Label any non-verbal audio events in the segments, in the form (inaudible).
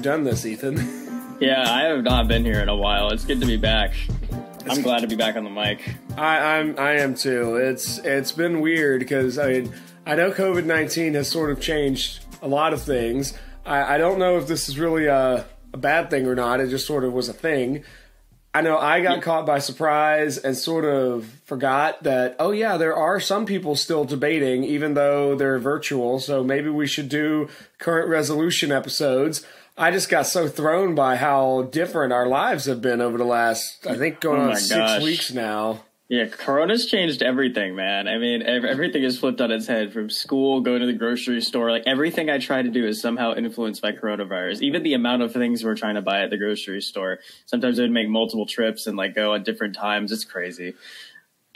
we've done this, Ethan. (laughs) Yeah, I have not been here in a while. It's good to be back. I'm glad to be back on the mic. I, I'm I am too. It's it's been weird because I mean I know COVID nineteen has sort of changed a lot of things. I, I don't know if this is really a, a bad thing or not. It just sort of was a thing. I know I got caught by surprise and sort of forgot that, oh, yeah, there are some people still debating, even though they're virtual. So maybe we should do current resolution episodes. I just got so thrown by how different our lives have been over the last, I think, going Oh on six gosh. weeks now. Yeah, Corona's changed everything, man. I mean, everything is flipped on its head from school, going to the grocery store. Like, everything I try to do is somehow influenced by coronavirus. Even the amount of things we're trying to buy at the grocery store. Sometimes I would make multiple trips and, like, go at different times. It's crazy.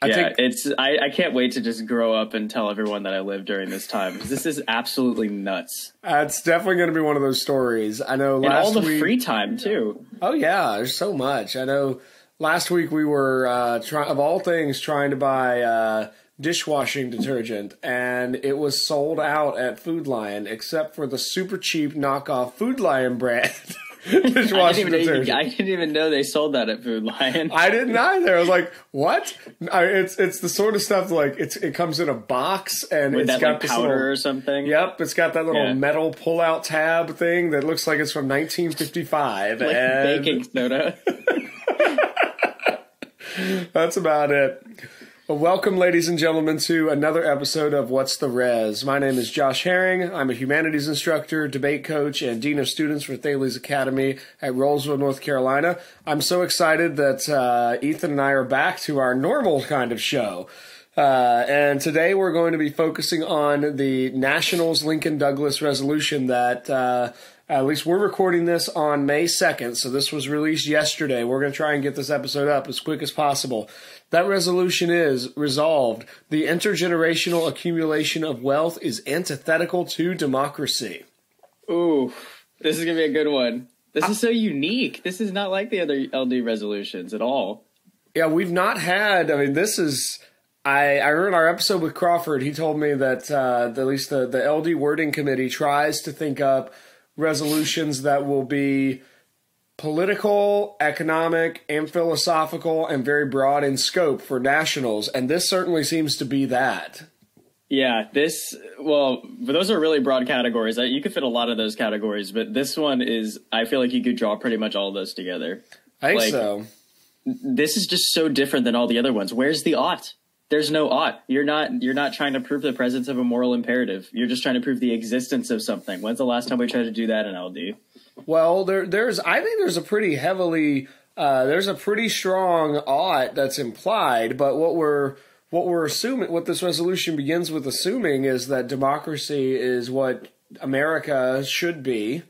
I yeah, think it's. I, I can't wait to just grow up and tell everyone that I live during this time. This is absolutely nuts. uh, it's definitely going to be one of those stories. I know And all the week. free time, too. Oh yeah, there's so much. I know. Last week we were uh, try- of all things trying to buy uh, dishwashing detergent, and it was sold out at Food Lion, except for the super cheap knockoff Food Lion brand (laughs) (laughs) I didn't, even. I didn't even know they sold that at Food Lion. I didn't (laughs) either. I was like, "What?" I, it's it's the sort of stuff like it's it comes in a box and with it's that got like this powder little- or something. Yep, it's got that little Yeah. metal pull-out tab thing that looks like it's from 1955. like and baking soda. (laughs) That's about it. Well, welcome, ladies and gentlemen, to another episode of What's the Res. My name is Josh Herring. I'm a humanities instructor, debate coach, and dean of students for Thales Academy at Rolesville, North Carolina. I'm so excited that uh, Ethan and I are back to our normal kind of show. Uh, and today we're going to be focusing on the Nationals Lincoln Douglas resolution that, uh, at least we're recording this on May 2nd, so this was released yesterday. We're going to try and get this episode up as quick as possible. That resolution is resolved. The intergenerational accumulation of wealth is antithetical to democracy. Ooh, this is gonna be a good one. This is so unique. This is not like the other LD resolutions at all. Yeah, we've not had. I mean, this is. I I heard our episode with Crawford. He told me that uh, at least the the LD wording committee tries to think up resolutions that will be political, economic, and philosophical, and very broad in scope for nationals. And this certainly seems to be that. Yeah, this well, those are really broad categories. You could fit a lot of those categories, but this one is. I feel like you could draw pretty much all of those together. I think Like- so. This is just so different than all the other ones. Where's the ought? There's no ought. You're not. You're not trying to prove the presence of a moral imperative. You're just trying to prove the existence of something. When's the last time we tried to do that in LD? Well, there, there's. I think there's a pretty heavily. Uh, there's a pretty strong ought that's implied, but what we're what we're assuming, what this resolution begins with assuming, is that democracy is what America should be,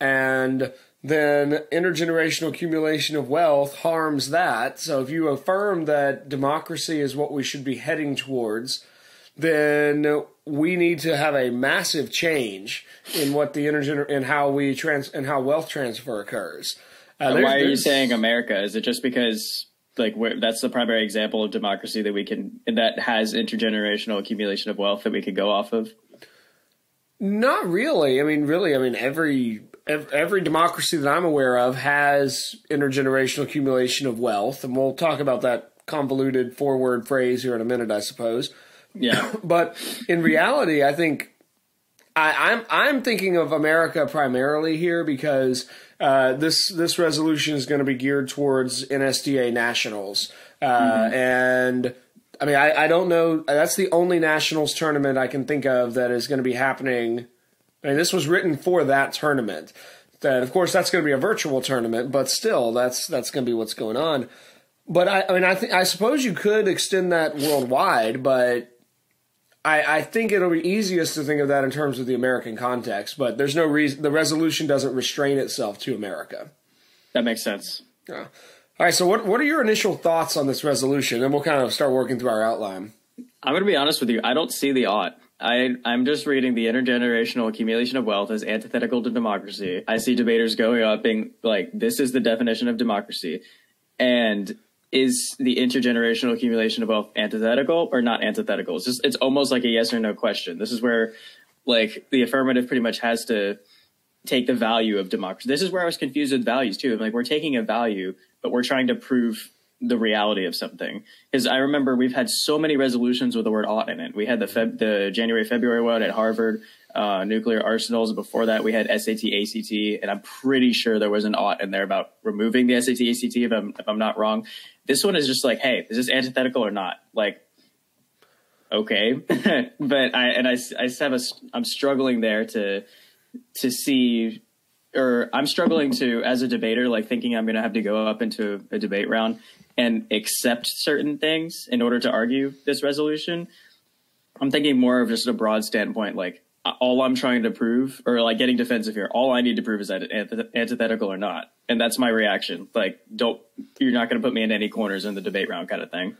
and then intergenerational accumulation of wealth harms that. So if you affirm that democracy is what we should be heading towards, then we need to have a massive change in what the intergener in how we trans and how wealth transfer occurs. Uh, there's- Why are you saying America? Is it just because like that's the primary example of democracy that we can that has intergenerational accumulation of wealth that we could go off of? Not really. I mean, really. I mean, every ev- every democracy that I'm aware of has intergenerational accumulation of wealth, and we'll talk about that convoluted four word phrase here in a minute, I suppose. Yeah, (coughs) But in reality, I think I, I'm I'm thinking of America primarily here because uh, this this resolution is going to be geared towards NSDA nationals, uh, and I mean I, I don't know that's the only nationals tournament I can think of that is going to be happening. I mean, this was written for that tournament. That of course that's going to be a virtual tournament, but still that's that's going to be what's going on. But I, I mean, I think I suppose you could extend that worldwide, but I, I think it'll be easiest to think of that in terms of the American context. But there's no reason the resolution doesn't restrain itself to America. that makes sense. Yeah. All right. So, what what are your initial thoughts on this resolution? And we'll kind of start working through our outline. I'm going to be honest with you. I don't see the ought. I I'm just reading the intergenerational accumulation of wealth as antithetical to democracy. I see debaters going up being like, "This is the definition of democracy," and is the intergenerational accumulation of wealth antithetical or not antithetical? It's just it's almost like a yes or no question. This is where like the affirmative pretty much has to take the value of democracy. This is where I was confused with values too. Like we're taking a value, but we're trying to prove the reality of something. Because I remember we've had so many resolutions with the word ought in it. We had the Feb, the January February one at Harvard, uh, nuclear arsenals. Before that, we had SAT ACT, and I'm pretty sure there was an ought in there about removing the SAT ACT. If I'm if I'm not wrong, this one is just like, hey, is this antithetical or not? Like. Okay, (laughs) but I and I, I have a I'm struggling there to to see or I'm struggling to as a debater, like thinking I'm going to have to go up into a debate round and accept certain things in order to argue this resolution. I'm thinking more of just a broad standpoint, like all I'm trying to prove, or like getting defensive here. All I need to prove is that it's antithetical or not, and that's my reaction. Like, don't you're not going to put me in any corners in the debate round, kind of thing.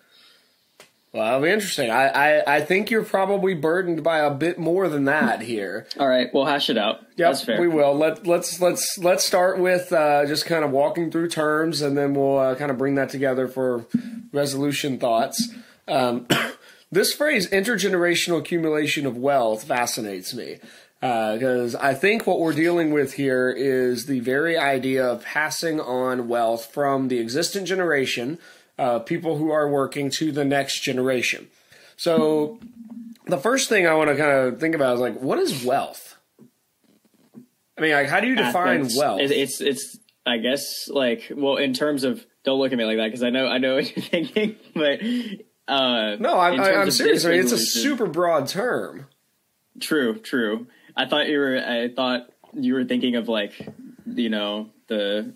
Well, that'll be interesting. I, I, I think you're probably burdened by a bit more than that here. (laughs) All right, we'll hash it out. Yes, we will. Let let's let's let's start with uh, just kind of walking through terms, and then we'll uh, kind of bring that together for resolution thoughts. Um, (coughs) this phrase, intergenerational accumulation of wealth, fascinates me because uh, I think what we're dealing with here is the very idea of passing on wealth from the existing generation uh, people who are working to the next generation. So the first thing I want to kind of think about is like, what is wealth? I mean, like, how do you define wealth? It's it's I guess like well, in terms of don't look at me like that because I know I know what (laughs) you're thinking, but uh, no, I'm, I'm serious. I mean, it's a super broad term. True, true. I thought you were. I thought you were thinking of like you know the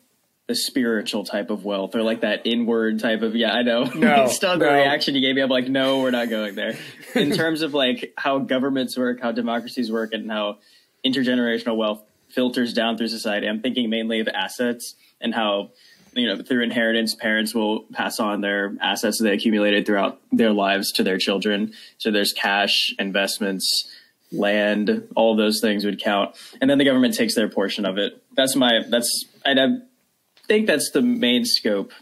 the spiritual type of wealth or like that inward type of yeah i know. No, (laughs) still the no. reaction you gave me. I'm like no we're not going there. (laughs) In terms of like how governments work how democracies work and how intergenerational wealth filters down through society i'm thinking mainly of assets and how you know through inheritance parents will pass on their assets that they accumulated throughout their lives to their children. So there's cash investments land all those things would count. And then the government takes their portion of it. That's my that's i'd have think that's the main scope.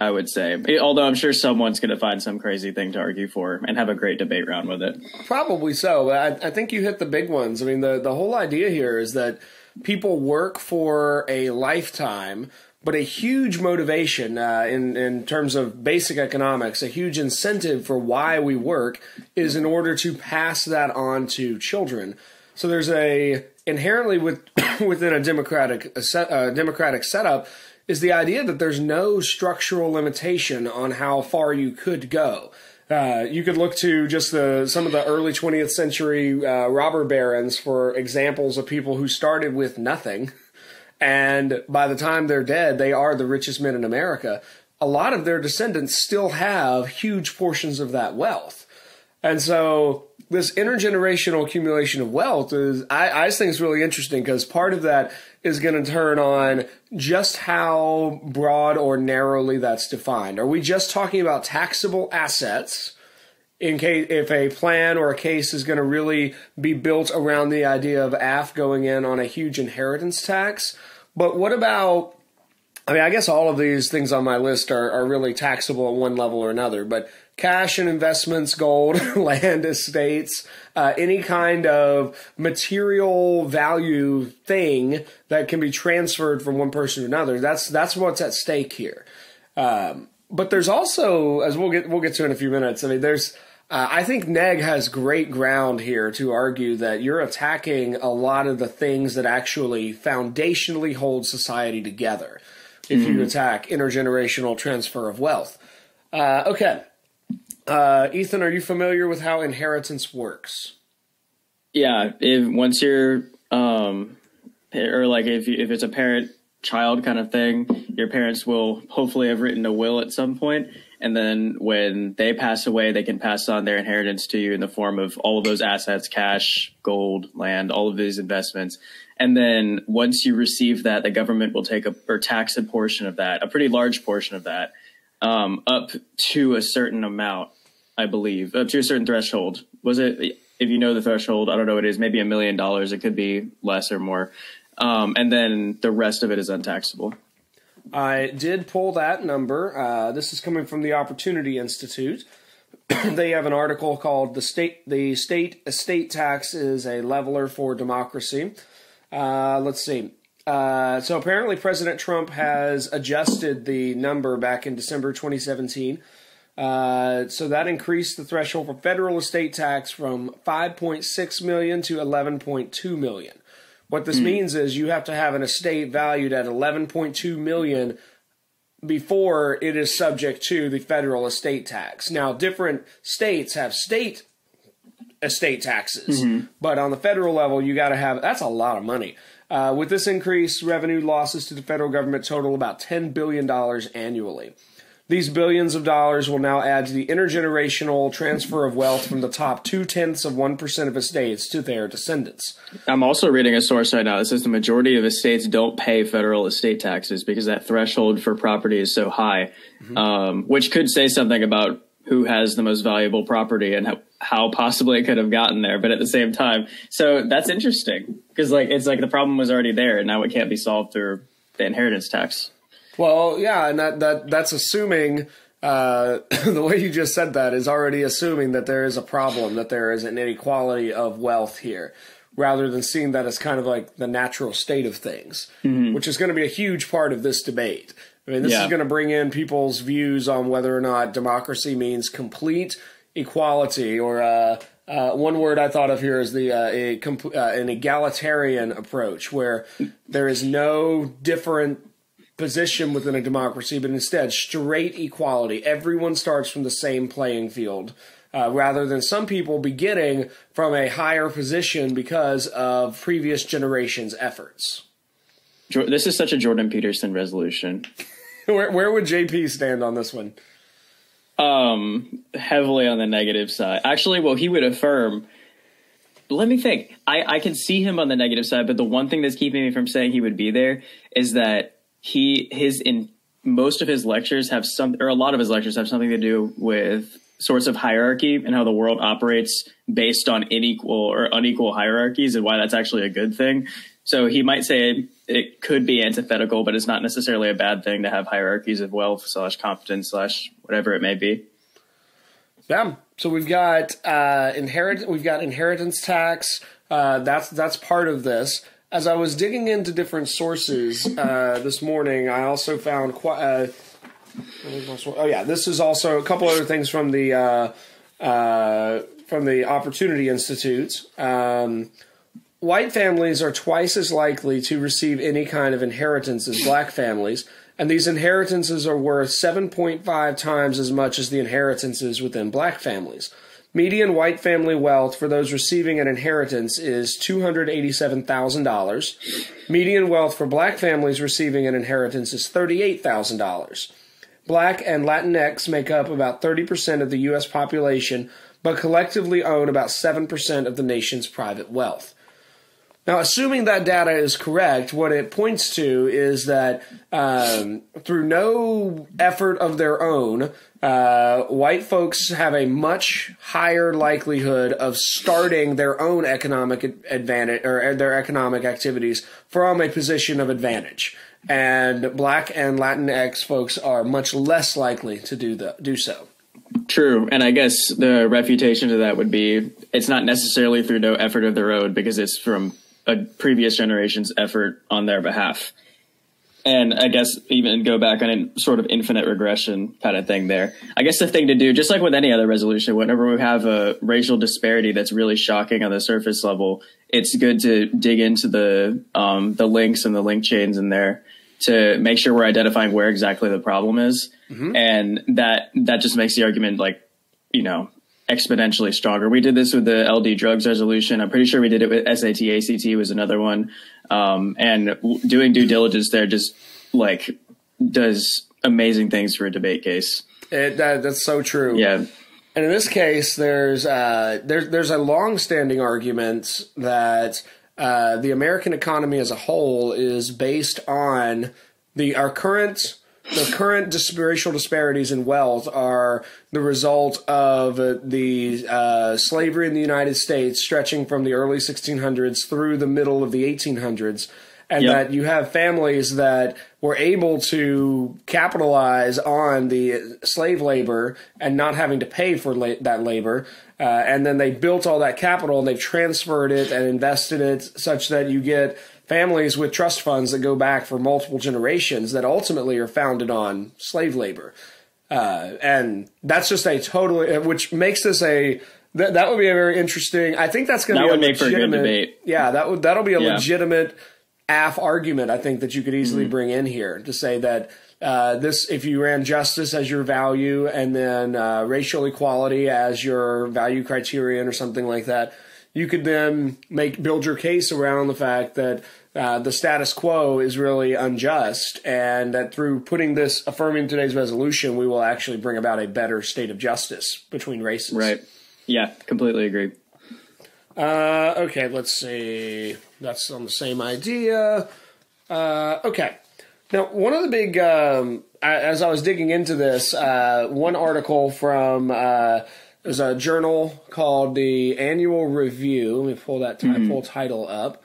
I would say, although I'm sure someone's going to find some crazy thing to argue for and have a great debate round with it. Probably so. I, I think you hit the big ones. I mean, the the whole idea here is that people work for a lifetime but a huge motivation uh, in in terms of basic economics, a huge incentive for why we work is in order to pass that on to children. So there's a inherently with (coughs) within a democratic a set, uh, democratic setup is the idea that there's no structural limitation on how far you could go. Uh, you could look to just the some of the early 20th century uh, robber barons for examples of people who started with nothing, and by the time they're dead, they are the richest men in America. A lot of their descendants still have huge portions of that wealth, and so this intergenerational accumulation of wealth is I, I think is really interesting because part of that is going to turn on just how broad or narrowly that's defined. Are we just talking about taxable assets? In case if a plan or a case is going to really be built around the idea of AF going in on a huge inheritance tax, but what about I mean, I guess all of these things on my list are, are really taxable at one level or another, but cash and investments, gold, (laughs) land, estates, uh, any kind of material value thing that can be transferred from one person to another. That's that's what's at stake here. Um, but there's also, as we'll get we'll get to in a few minutes. I mean, there's uh, I think Neg has great ground here to argue that you're attacking a lot of the things that actually foundationally hold society together if mm-hmm. you attack intergenerational transfer of wealth. Uh, okay. Uh, Ethan, are you familiar with how inheritance works? Yeah, if once you're, um, or like if you, if it's a parent child kind of thing, your parents will hopefully have written a will at some point, and then when they pass away, they can pass on their inheritance to you in the form of all of those assets, cash, gold, land, all of these investments. And then once you receive that, the government will take a or tax a portion of that, a pretty large portion of that, um, up to a certain amount, I believe, up to a certain threshold. Was it? If you know the threshold, I don't know what it is. Maybe a million dollars. It could be less or more. Um, and then the rest of it is untaxable. I did pull that number. Uh, this is coming from the Opportunity Institute. (clears throat) they have an article called "The State the State Estate Tax is a Leveler for Democracy." Uh, let's see. Uh, so apparently, President Trump has adjusted the number back in December 2017. Uh, so that increased the threshold for federal estate tax from 5.6 million to 11.2 million. What this mm. means is you have to have an estate valued at 11.2 million before it is subject to the federal estate tax. Now, different states have state estate taxes, mm-hmm. but on the federal level, you got to have that's a lot of money. Uh, with this increase, revenue losses to the federal government total about $10 billion annually. These billions of dollars will now add to the intergenerational transfer of wealth from the top two tenths of 1% of estates to their descendants. I'm also reading a source right now that says the majority of estates don't pay federal estate taxes because that threshold for property is so high, mm-hmm. um, which could say something about who has the most valuable property and how, how possibly it could have gotten there. But at the same time, so that's interesting because like it's like the problem was already there and now it can't be solved through the inheritance tax. Well, yeah, and that, that that's assuming uh, (laughs) the way you just said that is already assuming that there is a problem, that there is an inequality of wealth here, rather than seeing that as kind of like the natural state of things, mm-hmm. which is going to be a huge part of this debate. I mean, this yeah. is going to bring in people's views on whether or not democracy means complete equality or uh, uh, one word I thought of here is the uh, a, uh, an egalitarian approach, where there is no different position within a democracy, but instead straight equality. Everyone starts from the same playing field. Uh, rather than some people beginning from a higher position because of previous generations' efforts. This is such a Jordan Peterson resolution. (laughs) where, where would JP stand on this one? Um, heavily on the negative side. Actually, well, he would affirm. Let me think. I, I can see him on the negative side, but the one thing that's keeping me from saying he would be there is that he his in most of his lectures have some or a lot of his lectures have something to do with sorts of hierarchy and how the world operates based on unequal or unequal hierarchies and why that's actually a good thing. So he might say it could be antithetical, but it's not necessarily a bad thing to have hierarchies of wealth slash competence slash whatever it may be. Yeah. So we've got uh, inherit we've got inheritance tax. Uh, that's that's part of this as I was digging into different sources uh, (laughs) this morning, I also found quite. Uh, oh yeah, this is also a couple other things from the uh, uh from the Opportunity Institute. Um, white families are twice as likely to receive any kind of inheritance as black families, and these inheritances are worth 7.5 times as much as the inheritances within black families. Median white family wealth for those receiving an inheritance is $287,000. Median wealth for black families receiving an inheritance is $38,000. Black and Latinx make up about 30% of the U.S. population, but collectively own about 7% of the nation's private wealth. Now, assuming that data is correct, what it points to is that um, through no effort of their own, uh, white folks have a much higher likelihood of starting their own economic advantage or their economic activities from a position of advantage. And black and Latinx folks are much less likely to do the, do so. True, and I guess the refutation to that would be it's not necessarily through no effort of their own because it's from a previous generation's effort on their behalf. And I guess even go back on a sort of infinite regression kind of thing there. I guess the thing to do, just like with any other resolution, whenever we have a racial disparity that's really shocking on the surface level, it's good to dig into the um, the links and the link chains in there to make sure we're identifying where exactly the problem is, mm-hmm. and that that just makes the argument like you know exponentially stronger. We did this with the LD drugs resolution. I'm pretty sure we did it with SAT ACT was another one. Um, and doing due diligence there just like does amazing things for a debate case. It, that, that's so true. Yeah. And in this case, there's uh, there's there's a long-standing argument that uh, the American economy as a whole is based on the our current the current racial disparities in wealth are the result of the uh, slavery in the United States stretching from the early 1600s through the middle of the 1800s. And yep. that you have families that were able to capitalize on the slave labor and not having to pay for la- that labor. Uh, and then they built all that capital and they've transferred it and invested it such that you get families with trust funds that go back for multiple generations that ultimately are founded on slave labor. Uh, and that's just a totally, which makes this a, that, that would be a very interesting, I think that's going to That be would a make for a good legitimate- debate. Yeah, that would, that'll be a Yeah. legitimate AF argument, I think, that you could easily Mm-hmm. bring in here to say that uh, this, if you ran justice as your value and then uh, racial equality as your value criterion or something like that, you could then make build your case around the fact that uh, the status quo is really unjust, and that through putting this affirming today's resolution, we will actually bring about a better state of justice between races. Right. Yeah, completely agree. Uh, okay, let's see. That's on the same idea. Uh, okay. Now, one of the big, um, as I was digging into this, uh, one article from uh, there's a journal called the Annual Review. Let me pull that ti- full title up.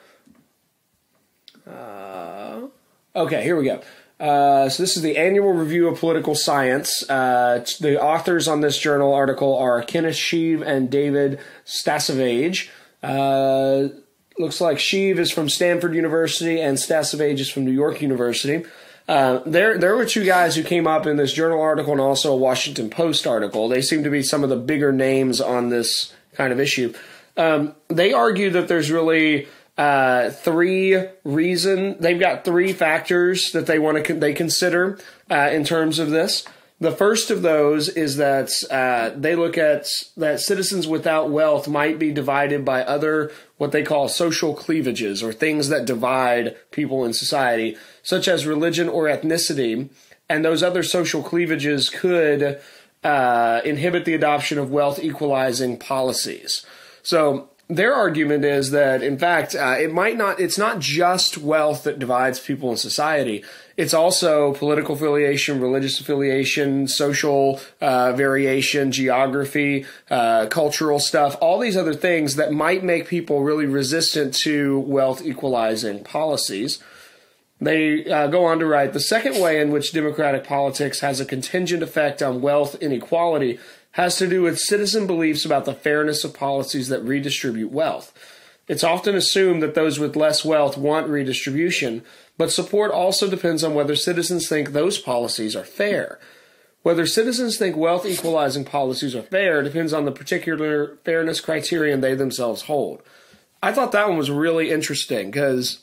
Uh, okay, here we go. Uh, so this is the annual review of political science. Uh, the authors on this journal article are Kenneth Scheve and David Stasavage. Uh, looks like Scheve is from Stanford University and Stasavage is from New York University. Uh, there, there were two guys who came up in this journal article and also a Washington Post article. They seem to be some of the bigger names on this kind of issue. Um, they argue that there's really uh, three reason they've got three factors that they want to con- they consider uh, in terms of this. The first of those is that uh, they look at that citizens without wealth might be divided by other what they call social cleavages or things that divide people in society, such as religion or ethnicity, and those other social cleavages could uh, inhibit the adoption of wealth equalizing policies. So their argument is that, in fact, uh, it might not. It's not just wealth that divides people in society. It's also political affiliation, religious affiliation, social uh, variation, geography, uh, cultural stuff. All these other things that might make people really resistant to wealth equalizing policies. They uh, go on to write the second way in which democratic politics has a contingent effect on wealth inequality has to do with citizen beliefs about the fairness of policies that redistribute wealth. It's often assumed that those with less wealth want redistribution, but support also depends on whether citizens think those policies are fair. Whether citizens think wealth equalizing policies are fair depends on the particular fairness criterion they themselves hold. I thought that one was really interesting because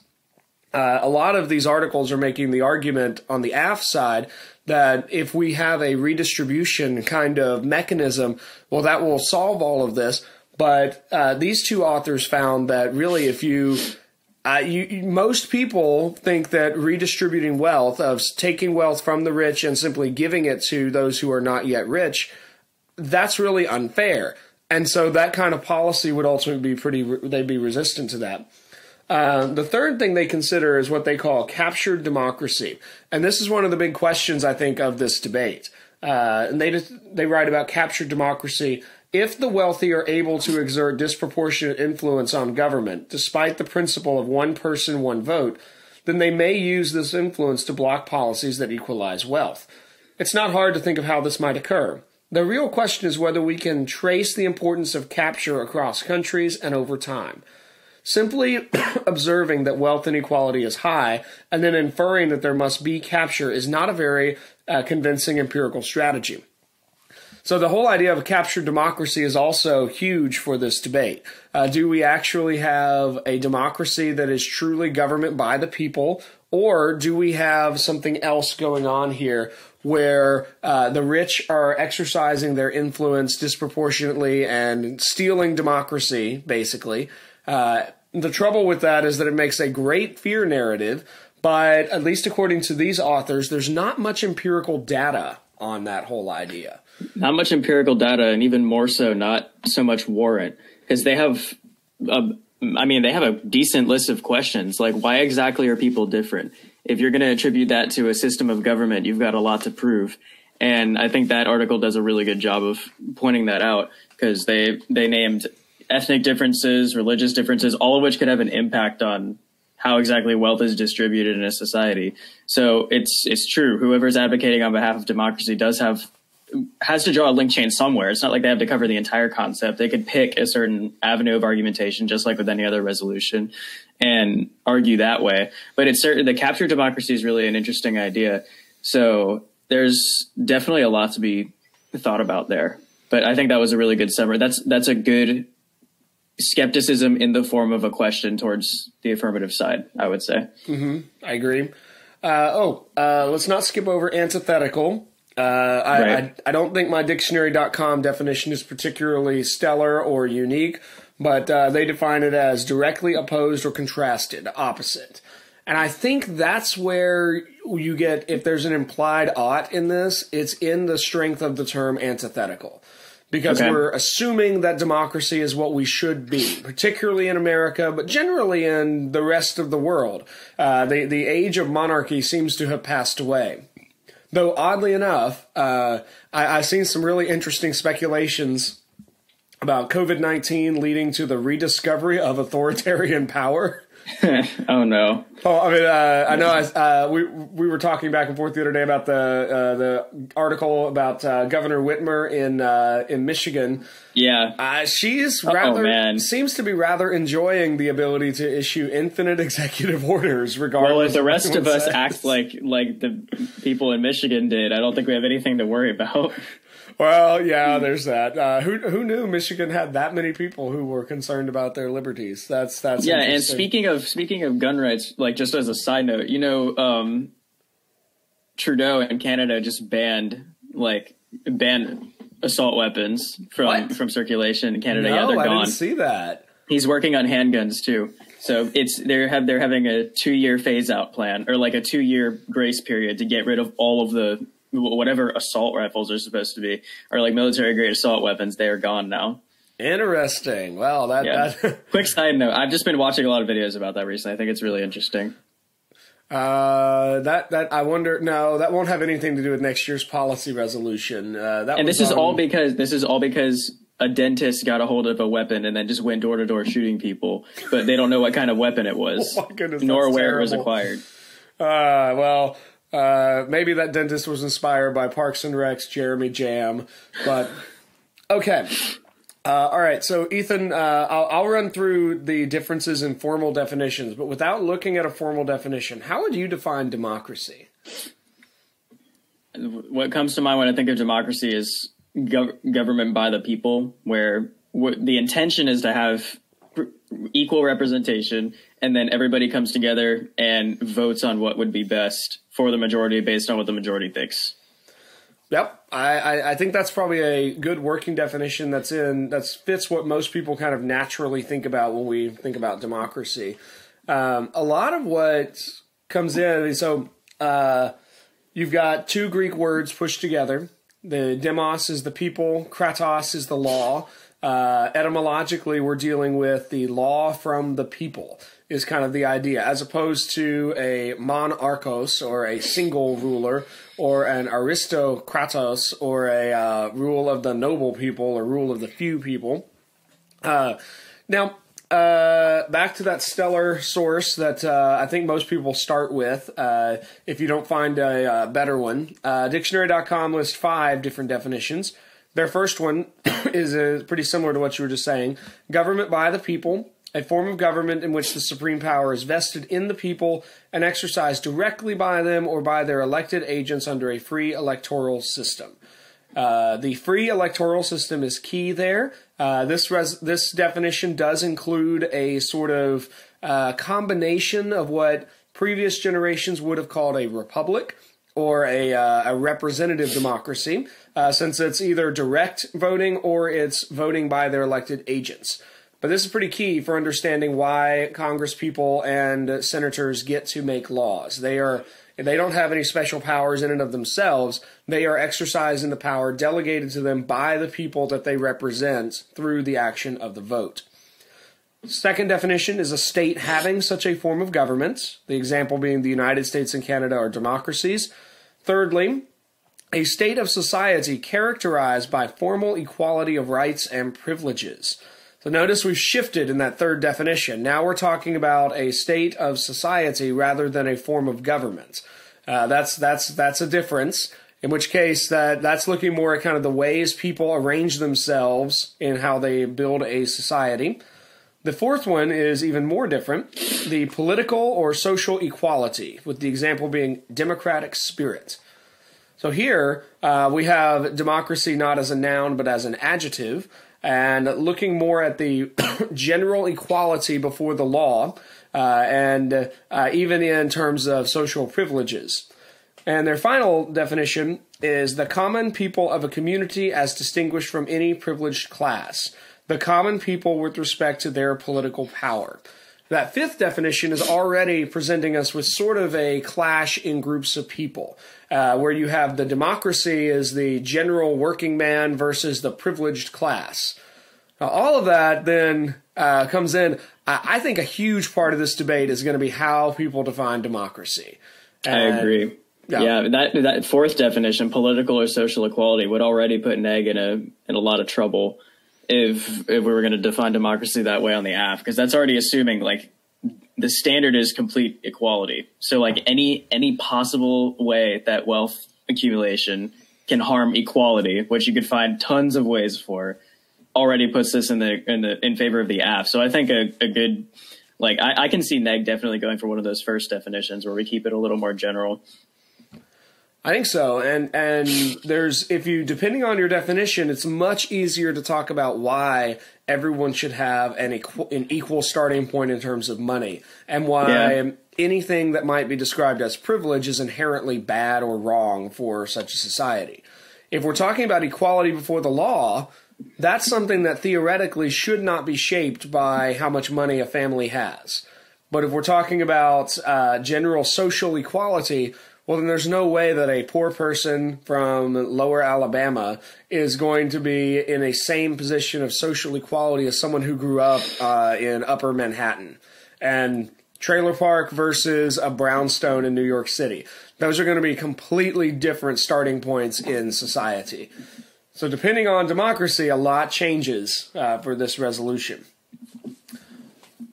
uh, a lot of these articles are making the argument on the AF side that if we have a redistribution kind of mechanism, well, that will solve all of this. But uh, these two authors found that really, if you uh, you, most people think that redistributing wealth, of taking wealth from the rich and simply giving it to those who are not yet rich, that's really unfair. And so that kind of policy would ultimately be pretty, they'd be resistant to that. Uh, the third thing they consider is what they call captured democracy. And this is one of the big questions, I think, of this debate. Uh, and they, they write about captured democracy. If the wealthy are able to exert disproportionate influence on government, despite the principle of one person, one vote, then they may use this influence to block policies that equalize wealth. It's not hard to think of how this might occur. The real question is whether we can trace the importance of capture across countries and over time. Simply (clears throat) observing that wealth inequality is high and then inferring that there must be capture is not a very uh, convincing empirical strategy. So the whole idea of a captured democracy is also huge for this debate. Uh, do we actually have a democracy that is truly government by the people, or do we have something else going on here where uh, the rich are exercising their influence disproportionately and stealing democracy, basically? Uh, the trouble with that is that it makes a great fear narrative, but at least according to these authors, there's not much empirical data on that whole idea. Not much empirical data, and even more so, not so much warrant, because they have, a, I mean, they have a decent list of questions. Like, why exactly are people different? If you're going to attribute that to a system of government, you've got a lot to prove. And I think that article does a really good job of pointing that out because they they named ethnic differences, religious differences, all of which could have an impact on how exactly wealth is distributed in a society. So it's it's true. Whoever's advocating on behalf of democracy does have has to draw a link chain somewhere. It's not like they have to cover the entire concept. They could pick a certain avenue of argumentation, just like with any other resolution, and argue that way. But it's certain the capture democracy is really an interesting idea. So there's definitely a lot to be thought about there. But I think that was a really good summary. That's that's a good skepticism in the form of a question towards the affirmative side. I would say. Mm-hmm. I agree. Uh, oh, uh, let's not skip over antithetical. Uh, I, right. I, I, don't think my dictionary.com definition is particularly stellar or unique, but uh, they define it as directly opposed or contrasted, opposite. And I think that's where you get, if there's an implied ought in this, it's in the strength of the term antithetical because okay. we're assuming that democracy is what we should be, particularly in America, but generally in the rest of the world. Uh, the the age of monarchy seems to have passed away. Though oddly enough, uh, I, I've seen some really interesting speculations about COVID nineteen leading to the rediscovery of authoritarian power. (laughs) (laughs) oh no! Oh, I mean, uh, I know. I, uh, we we were talking back and forth the other day about the uh, the article about uh, Governor Whitmer in uh, in Michigan. Yeah, uh, she's rather oh, seems to be rather enjoying the ability to issue infinite (laughs) executive orders. Regardless, well, if the rest of us says. act like like the people in Michigan did, I don't think we have anything to worry about. (laughs) Well, yeah, there's that. Uh, who who knew Michigan had that many people who were concerned about their liberties? That's that's yeah. And speaking of speaking of gun rights, like just as a side note, you know, um, Trudeau in Canada just banned like banned assault weapons from what? from circulation in Canada. No, yeah, they're gone. I didn't see that. He's working on handguns too. So it's they're have they're having a two year phase out plan or like a two year grace period to get rid of all of the whatever assault rifles are supposed to be or like military grade assault weapons, they are gone now. Interesting. Well, that, yeah. that (laughs) quick side note. I've just been watching a lot of videos about that recently. I think it's really interesting. Uh, that that I wonder. No, that won't have anything to do with next year's policy resolution. Uh, that and this is on, all because this is all because a dentist got a hold of a weapon and then just went door to door shooting people, but they don't know what kind of weapon it was, (laughs) oh goodness, nor where terrible. it was acquired. Uh, well, uh, maybe that dentist was inspired by Parks and Rec's Jeremy Jamm, but okay. Uh, all right, so Ethan, uh, I'll, I'll, run through the differences in formal definitions, but without looking at a formal definition, how would you define democracy? What comes to mind when I think of democracy is gov- government by the people, where the intention is to have equal representation, and then everybody comes together and votes on what would be best for the majority based on what the majority thinks. Yep, I, I, think that's probably a good working definition. That's in that fits what most people kind of naturally think about when we think about democracy. Um, a lot of what comes in, so uh, you've got two Greek words pushed together. The demos is the people, kratos is the law. Uh, etymologically, we're dealing with the law from the people is kind of the idea, as opposed to a monarchos or a single ruler or an aristokratos or a uh, rule of the noble people or rule of the few people. Uh, now, uh, back to that stellar source that uh, I think most people start with. Uh, if you don't find a, a uh, better one, dictionary.com lists five different definitions. Their first one (coughs) is pretty similar to what you were just saying government by the people a form of government in which the supreme power is vested in the people and exercised directly by them or by their elected agents under a free electoral system. Uh, the free electoral system is key there. Uh, this res- this definition does include a sort of uh, combination of what previous generations would have called a republic or a, uh, a representative democracy, uh, since it's either direct voting or it's voting by their elected agents. But this is pretty key for understanding why Congress people and senators get to make laws. They are they don't have any special powers in and of themselves. They are exercising the power delegated to them by the people that they represent through the action of the vote. Second definition is a state having such a form of government, the example being the United States and Canada are democracies. Thirdly, a state of society characterized by formal equality of rights and privileges. So notice we've shifted in that third definition. Now we're talking about a state of society rather than a form of government. Uh, that's that's that's a difference. In which case, that that's looking more at kind of the ways people arrange themselves in how they build a society. The fourth one is even more different the political or social equality, with the example being democratic spirit. So here uh, we have democracy not as a noun but as an adjective, and looking more at the (coughs) general equality before the law, uh, and uh, even in terms of social privileges. And their final definition is the common people of a community as distinguished from any privileged class, the common people with respect to their political power. That fifth definition is already presenting us with sort of a clash in groups of people, uh, where you have the democracy is the general working man versus the privileged class. Now, all of that then uh, comes in. I, think a huge part of this debate is going to be how people define democracy. And, I agree. Yeah. yeah, that that fourth definition, political or social equality, would already put Neg in a in a lot of trouble if if we were going to define democracy that way on the aff because that's already assuming like the standard is complete equality. So like any any possible way that wealth accumulation can harm equality, which you could find tons of ways for, already puts this in the in the in favor of the aff. So I think a, a good like I, I can see Neg definitely going for one of those first definitions where we keep it a little more general. I think so. And and there's if you depending on your definition, it's much easier to talk about why everyone should have an equal, an equal starting point in terms of money and why yeah. anything that might be described as privilege is inherently bad or wrong for such a society. If we're talking about equality before the law, that's something that theoretically should not be shaped by how much money a family has. But if we're talking about uh, general social equality, well, then there's no way that a poor person from lower Alabama is going to be in a same position of social equality as someone who grew up uh, in upper Manhattan. And trailer park versus a brownstone in New York City. Those are going to be completely different starting points in society. So, depending on democracy, a lot changes uh, for this resolution.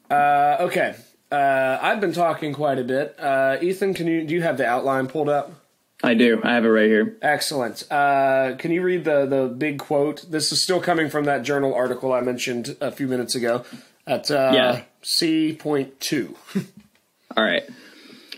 Uh, okay, uh, I've been talking quite a bit. Uh, Ethan, can you do you have the outline pulled up? I do. I have it right here. Excellent. Uh, can you read the the big quote? This is still coming from that journal article I mentioned a few minutes ago at uh, yeah. C point two. (laughs) All right.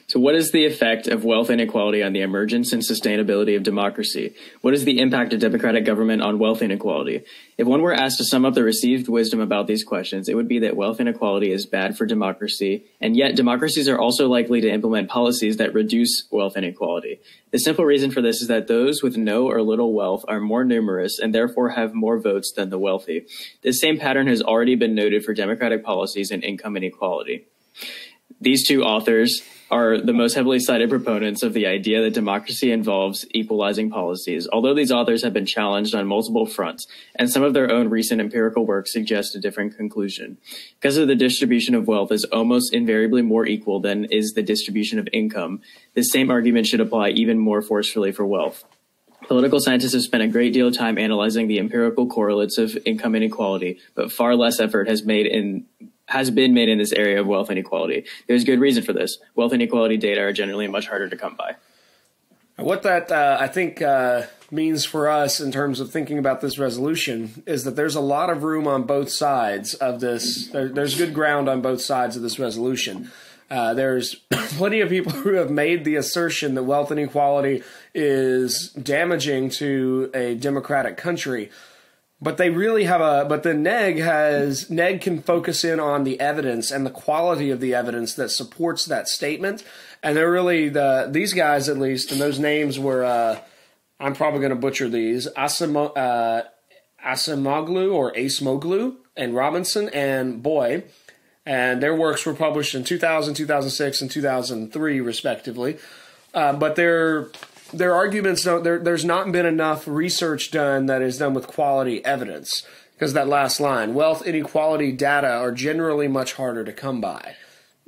So, what is the effect of wealth inequality on the emergence and sustainability of democracy? What is the impact of democratic government on wealth inequality? If one were asked to sum up the received wisdom about these questions, it would be that wealth inequality is bad for democracy, and yet democracies are also likely to implement policies that reduce wealth inequality. The simple reason for this is that those with no or little wealth are more numerous and therefore have more votes than the wealthy. This same pattern has already been noted for democratic policies and income inequality. These two authors are the most heavily cited proponents of the idea that democracy involves equalizing policies, although these authors have been challenged on multiple fronts, and some of their own recent empirical work suggests a different conclusion. Because of the distribution of wealth is almost invariably more equal than is the distribution of income, this same argument should apply even more forcefully for wealth. Political scientists have spent a great deal of time analyzing the empirical correlates of income inequality, but far less effort has made in has been made in this area of wealth inequality. There's good reason for this. Wealth inequality data are generally much harder to come by. What that uh, I think uh, means for us in terms of thinking about this resolution is that there's a lot of room on both sides of this. There, there's good ground on both sides of this resolution. Uh, there's (coughs) plenty of people who have made the assertion that wealth inequality is damaging to a democratic country but they really have a but the neg has neg can focus in on the evidence and the quality of the evidence that supports that statement. And they're really the these guys at least and those names were uh, i'm probably going to butcher these Asimo, uh, asimoglu or acemoglu and robinson and boy and their works were published in 2000 2006 and 2003 respectively. Uh, but they're their arguments don't. There, there's not been enough research done that is done with quality evidence because that last line, wealth inequality data are generally much harder to come by.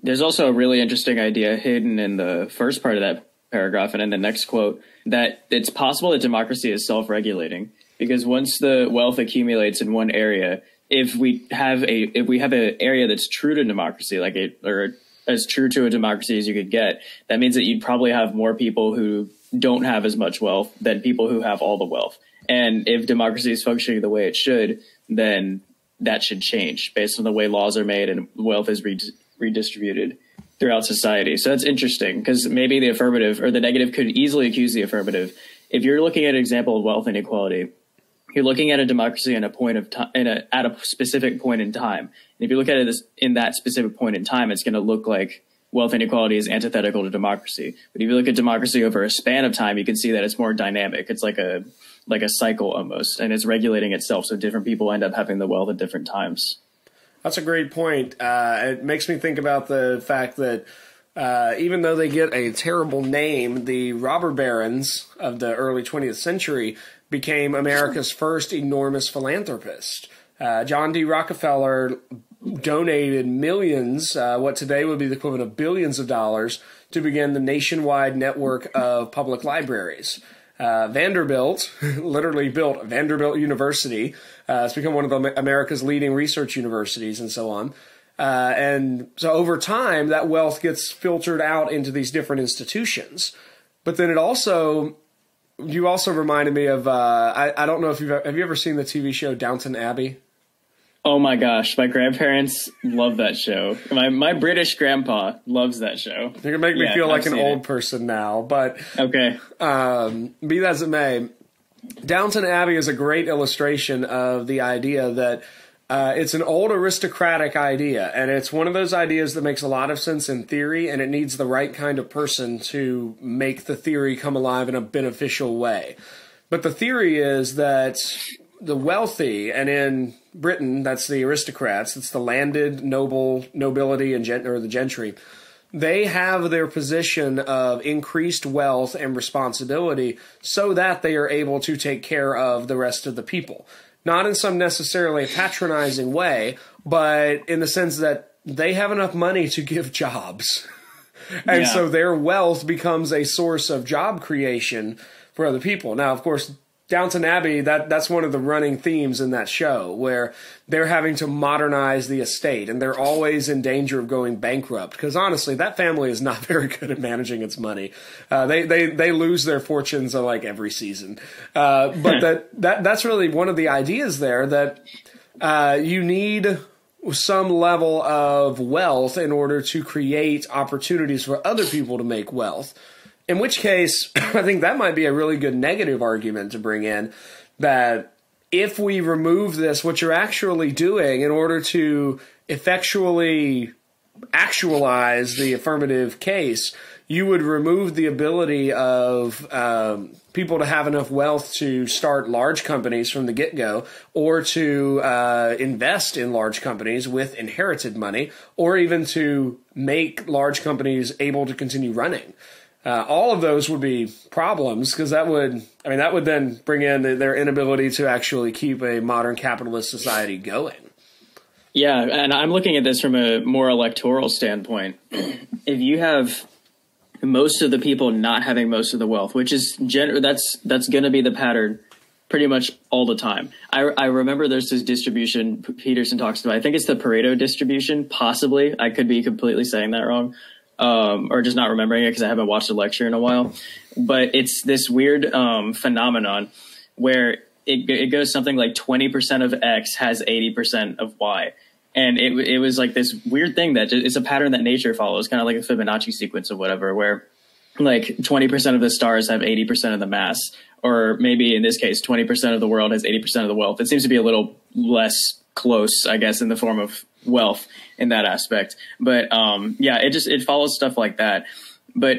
There's also a really interesting idea hidden in the first part of that paragraph and in the next quote that it's possible that democracy is self-regulating because once the wealth accumulates in one area, if we have a if we have an area that's true to democracy, like a or as true to a democracy as you could get, that means that you'd probably have more people who don't have as much wealth than people who have all the wealth. And if democracy is functioning the way it should, then that should change based on the way laws are made and wealth is redistributed throughout society. So that's interesting because maybe the affirmative or the negative could easily accuse the affirmative. If you're looking at an example of wealth inequality, you're looking at a democracy in a point of time, in a, at a specific point in time. And if you look at it in that specific point in time, it's going to look like wealth inequality is antithetical to democracy. But if you look at democracy over a span of time, you can see that it's more dynamic. It's like a like a cycle almost, and it's regulating itself. So different people end up having the wealth at different times. That's a great point. Uh, it makes me think about the fact that uh, even though they get a terrible name, the robber barons of the early 20th century became America's first enormous philanthropist. Uh, John D. Rockefeller donated millions, uh, what today would be the equivalent of billions of dollars, to begin the nationwide network of public libraries. Uh, Vanderbilt (laughs) literally built Vanderbilt University. Uh, it's become one of the, America's leading research universities and so on. Uh, and so over time, that wealth gets filtered out into these different institutions. But then it also, you also reminded me of, uh, I, I don't know if you've, have you ever seen the TV show Downton Abbey? Oh my gosh, my grandparents love that show. My my British grandpa loves that show. You're gonna make me yeah, feel like I've an old it. person now, but okay. Um, be that as it may, Downton Abbey is a great illustration of the idea that uh, it's an old aristocratic idea, and it's one of those ideas that makes a lot of sense in theory, and it needs the right kind of person to make the theory come alive in a beneficial way. But the theory is that the wealthy, and in Britain, that's the aristocrats, it's the landed noble nobility and gent- or the gentry. They have their position of increased wealth and responsibility so that they are able to take care of the rest of the people. Not in some necessarily patronizing way, but in the sense that they have enough money to give (laughs) jobs. and yeah. so their wealth becomes a source of job creation for other people. Now, of course, Downton Abbey, that that's one of the running themes in that show, where they're having to modernize the estate, and they're always in danger of going bankrupt. Because honestly, that family is not (laughs) very good at managing its money. Uh, they they they lose their fortunes uh, like every season. Uh, but that that that's really one of the ideas there that uh, you need some level of wealth in order to create opportunities for other people to make wealth. In which case, (clears throat) I think that might be a really good negative argument to bring in that if we remove this, what you're actually doing in order to effectually actualize the affirmative case, you would remove the ability of um, people to have enough wealth to start large companies from the get go, or to uh, invest in large companies with inherited money, or even to make large companies able to continue running. Uh, all of those would be problems because that would, I mean, that would then bring in their inability to actually keep a modern capitalist society going. Yeah, and I'm looking at this from a more electoral standpoint. if you have most of the people not having most of the wealth, which is gen- that's that's going to be the pattern pretty much all the time. I, I remember there's this distribution Peterson talks about. I think it's the Pareto distribution, possibly. I could be completely saying that wrong, um, or just not remembering it because I haven't watched a lecture in a while. But it's this weird um, phenomenon where it, it goes something like 20% of X has 80% of Y. And it, it was like this weird thing that it's a pattern that nature follows, kind of like a Fibonacci sequence or whatever, where like 20% of the stars have 80% of the mass, or maybe in this case, 20% of the world has 80% of the wealth. It seems to be a little less close, I guess, in the form of wealth in that aspect. But um, yeah, it just it follows stuff like that. But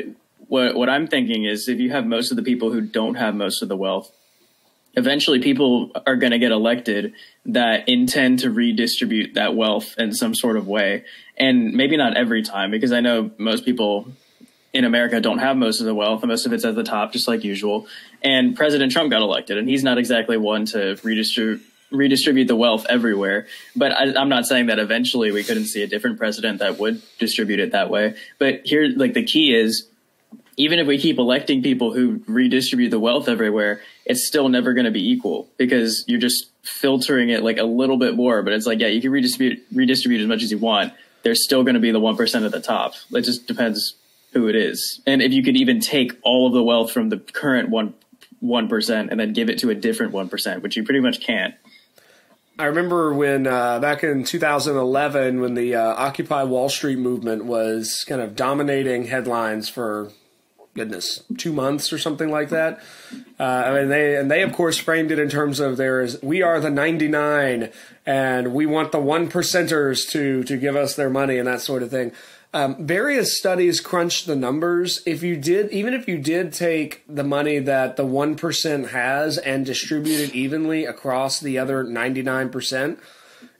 what what I'm thinking is if you have most of the people who don't have most of the wealth, eventually people are going to get elected that intend to redistribute that wealth in some sort of way. And maybe not every time because I know most people in America don't have most of the wealth and most of it's at the top just like usual. And President Trump got elected and he's not exactly one to redistribute redistribute the wealth everywhere. But I, am not saying that eventually we couldn't see a different president that would distribute it that way. But here, like the key is, even if we keep electing people who redistribute the wealth everywhere, it's still never going to be equal because you're just filtering it like a little bit more. But it's like, yeah, you can redistribute redistribute as much as you want, there's still going to be the 1% at the top. It just depends who it is. And if you could even take all of the wealth from the current 1 1% and then give it to a different 1%, which you pretty much can't. I remember when uh, back in 2011, when the uh, Occupy Wall Street movement was kind of dominating headlines for goodness two months or something like that. Uh, I mean, they and they of course framed it in terms of there is we are the 99 and we want the one percenters to to give us their money and that sort of thing. Um, various studies crunched the numbers. If you did, even if you did take the money that the 1% has and distribute it evenly across the other 99%,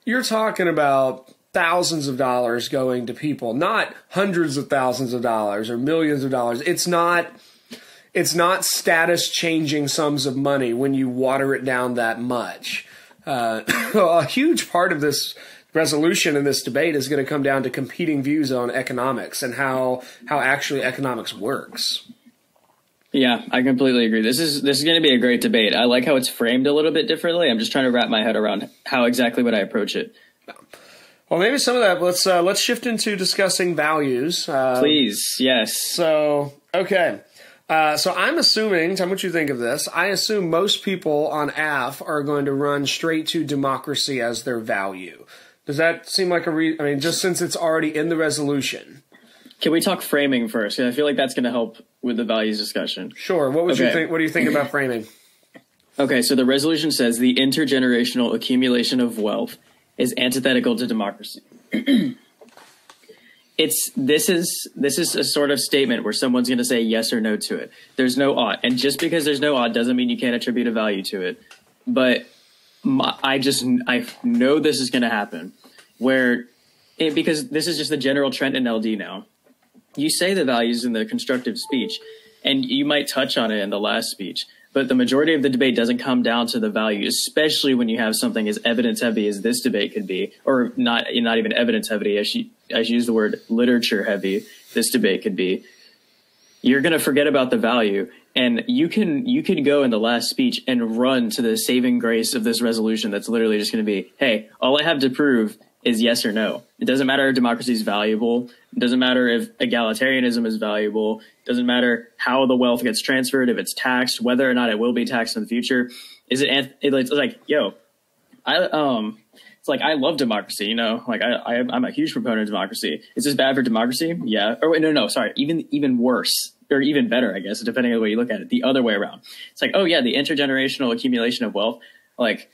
you're talking about thousands of dollars going to people, not hundreds of thousands of dollars or millions of dollars. It's not it's not status changing sums of money when you water it down that much. Uh, (laughs) a huge part of this resolution in this debate is going to come down to competing views on economics and how how actually economics works. Yeah, I completely agree. This is this is going to be a great debate. I like how it's framed a little bit differently. I'm just trying to wrap my head around how exactly would I approach it. Well, maybe some of that. Let's uh, let's shift into discussing values. Uh, Please, yes. So, okay. Uh, so I'm assuming, tell me what you think of this. I assume most people on aff are going to run straight to democracy as their value. Does that seem like a re- I mean, just since it's already in the resolution. Can we talk framing first? I feel like that's going to help with the values discussion. Sure. What would okay. you think? What do you think about framing? Okay, so the resolution says the intergenerational accumulation of wealth is antithetical to democracy. (clears throat) it's this is this is a sort of statement where someone's going to say yes or no to it. There's no ought, and just because there's no ought doesn't mean you can't attribute a value to it. But my, I just I know this is going to happen, where it, because this is just the general trend in LD now. You say the values in the constructive speech, and you might touch on it in the last speech, but the majority of the debate doesn't come down to the value, especially when you have something as evidence heavy as this debate could be, or not not even evidence heavy. I should, I should use the word literature heavy. This debate could be. You're going to forget about the value, and you can you can go in the last speech and run to the saving grace of this resolution. That's literally just going to be, hey, all I have to prove is yes or no. It doesn't matter if democracy is valuable. It doesn't matter if egalitarianism is valuable. It doesn't matter how the wealth gets transferred, if it's taxed, whether or not it will be taxed in the future. Is it? It's like, yo, I um, it's like I love democracy. You know, like I, I I'm a huge proponent of democracy. Is this bad for democracy? Yeah. Or no, no, sorry. Even even worse or even better, I guess, depending on the way you look at it. The other way around. It's like, oh yeah, the intergenerational accumulation of wealth. Like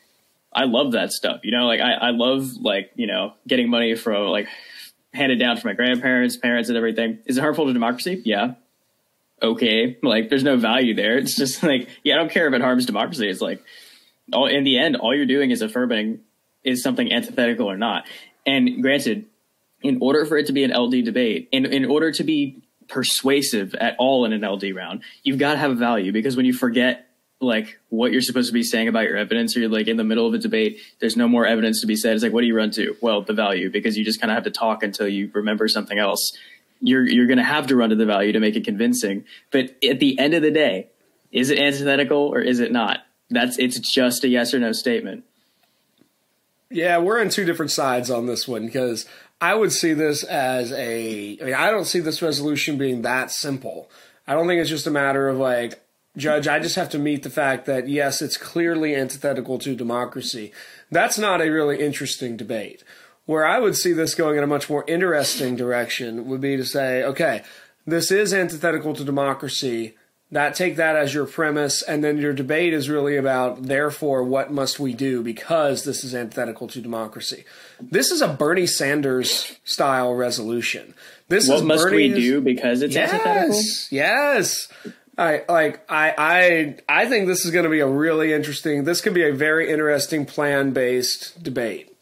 I love that stuff. You know, like I, I love like, you know, getting money from like handed down from my grandparents, parents and everything. Is it harmful to democracy? Yeah. Okay. Like there's no value there. It's just (laughs) like, yeah, I don't care if it harms democracy. It's like all in the end, all you're doing is affirming is something antithetical or not. And granted, in order for it to be an LD debate, in, in order to be persuasive at all in an LD round, you've got to have a value because when you forget like what you're supposed to be saying about your evidence or you're like in the middle of a debate there's no more evidence to be said it's like what do you run to? Well the value because you just kind of have to talk until you remember something else. You're you're going to have to run to the value to make it convincing but at the end of the day is it antithetical or is it not? That's it's just a yes or no statement. Yeah we're on two different sides on this one because i would see this as a i mean i don't see this resolution being that simple i don't think it's just a matter of like Judge, I just have to meet the fact that, yes, it's clearly antithetical to democracy. That's not a really interesting debate. Where I would see this going in a much more interesting direction would be to say, okay, this is antithetical to democracy. That take that as your premise, and then your debate is really about, therefore, what must we do because this is antithetical to democracy. This is a Bernie Sanders style resolution. This what is must Bernie's, we do because it's yes, antithetical? Yes. I like I I I think this is going to be a really interesting. This could be a very interesting plan based debate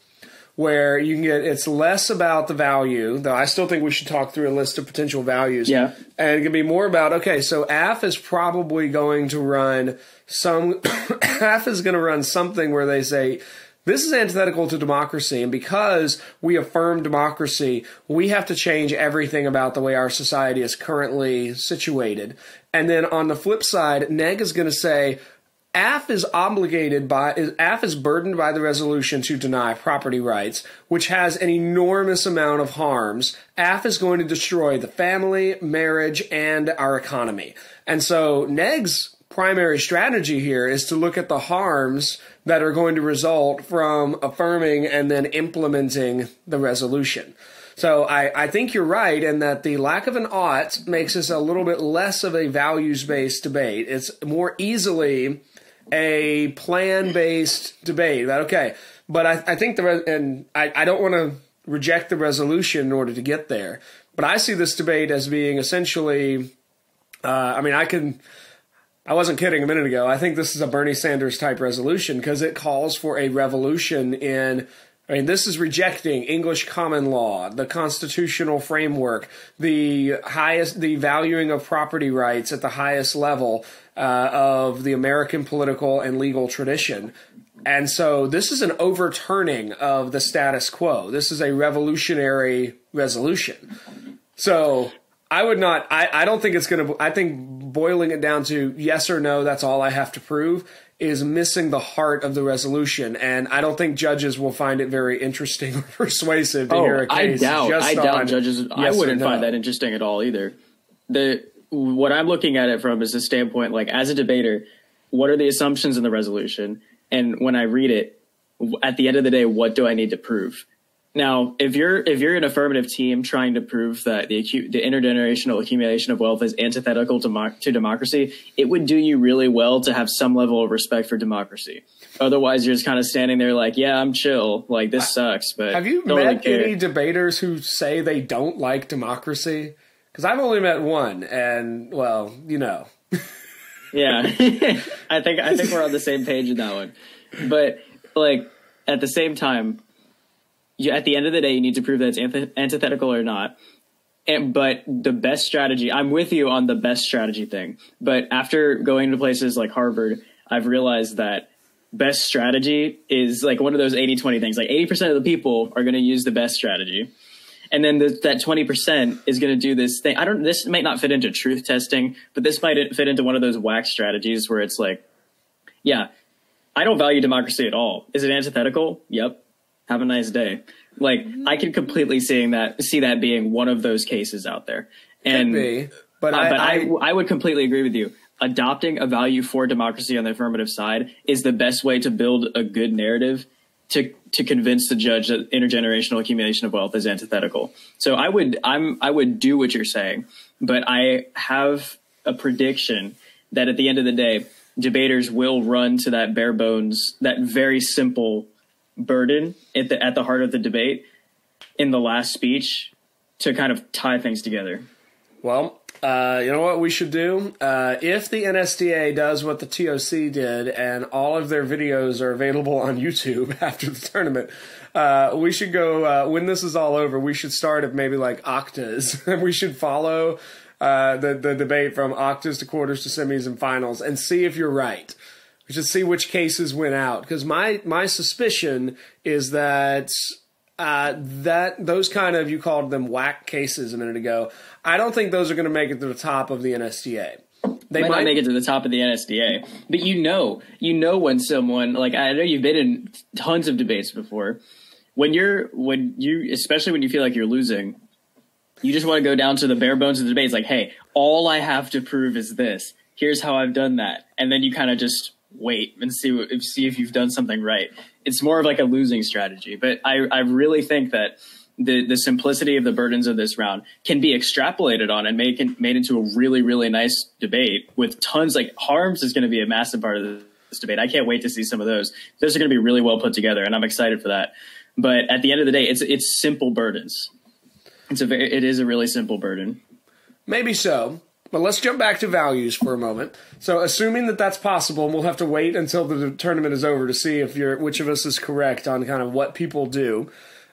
where you can get it's less about the value though I still think we should talk through a list of potential values. Yeah, and it can be more about okay, so aff is probably going to run some (coughs) aff is going to run something where they say this is antithetical to democracy, and because we affirm democracy, we have to change everything about the way our society is currently situated. And then on the flip side, Neg is going to say, Aff is obligated by is, aff is burdened by the resolution to deny property rights, which has an enormous amount of harms. Aff is going to destroy the family, marriage, and our economy. And so NEG's primary strategy here is to look at the harms that are going to result from affirming and then implementing the resolution. So I, I think you're right in that the lack of an ought makes this a little bit less of a values based debate. It's more easily a plan based debate. about okay, but I, I think the and I, I don't want to reject the resolution in order to get there. But I see this debate as being essentially. Uh, I mean, I can. I wasn't kidding a minute ago. I think this is a Bernie Sanders type resolution because it calls for a revolution in I mean, this is rejecting English common law, the constitutional framework, the highest, the valuing of property rights at the highest level uh, of the American political and legal tradition. And so this is an overturning of the status quo. This is a revolutionary resolution. So I would not, I, I don't think it's going to, I think boiling it down to yes or no, that's all I have to prove is missing the heart of the resolution, and I don't think judges will find it very interesting or (laughs) persuasive to oh, hear a case. I doubt. I doubt judges. Yes I wouldn't no. find that interesting at all either. The what I'm looking at it from is a standpoint like as a debater, what are the assumptions in the resolution, and when I read it, at the end of the day, what do I need to prove? Now, if you're if you're an affirmative team trying to prove that the acu- the intergenerational accumulation of wealth is antithetical to, to democracy, it would do you really well to have some level of respect for democracy. Otherwise, you're just kind of standing there like, "Yeah, I'm chill. Like this sucks." But have you met really any debaters who say they don't like democracy? Because I've only met one, and well, you know. yeah, (laughs) I think I think we're on the same page in that one. But like at the same time you, at the end of the day, you need to prove that it's anth- antithetical or not. And, but the best strategy, I'm with you on the best strategy thing. But after going to places like Harvard, I've realized that best strategy is like one of those 80 20 things. Like 80% of the people are going to use the best strategy. And then the, that 20% is going to do this thing. I don't, this might not fit into truth testing, but this might fit into one of those whack strategies where it's like, yeah, I don't value democracy at all. Is it antithetical? Yep have a nice day. Like I can completely seeing that see that being one of those cases out there. And be, but uh, I, but I, I I would completely agree with you. Adopting a value for democracy on the affirmative side is the best way to build a good narrative to to convince the judge that intergenerational accumulation of wealth is antithetical. So I would I'm I would do what you're saying, but I have a prediction that at the end of the day, debaters will run to that bare bones, that very simple burden at the at the heart of the debate in the last speech to kind of tie things together. Well, uh, you know what we should do? Uh, if the NSDA does what the TOC did and all of their videos are available on YouTube (laughs) after the tournament, uh, we should go, uh, when this is all over, we should start at maybe like octas. (laughs) we should follow uh, the, the debate from octas to quarters to semis and finals and see if you're right. We should see which cases went out because my my suspicion is that uh, that those kind of you called them whack cases a minute ago. I don't think those are going to make it to the top of the NSDA. They might, might, not make it to the top of the NSDA, but you know, you know when someone like I know you've been in tons of debates before. When you're when you especially when you feel like you're losing, you just want to go down to the bare bones of the debate. It's like, hey, all I have to prove is this. Here's how I've done that, and then you kind of just wait and see what, see if you've done something right. It's more of like a losing strategy. But I, I really think that the the simplicity of the burdens of this round can be extrapolated on and made made into a really really nice debate with tons like harms is going to be a massive part of this debate. I can't wait to see some of those. Those are going to be really well put together, and I'm excited for that. But at the end of the day, it's it's simple burdens. It's a very, it is a really simple burden. Maybe so. But let's jump back to values for a moment. So, assuming that that's possible, and we'll have to wait until the tournament is over to see if you're which of us is correct on kind of what people do.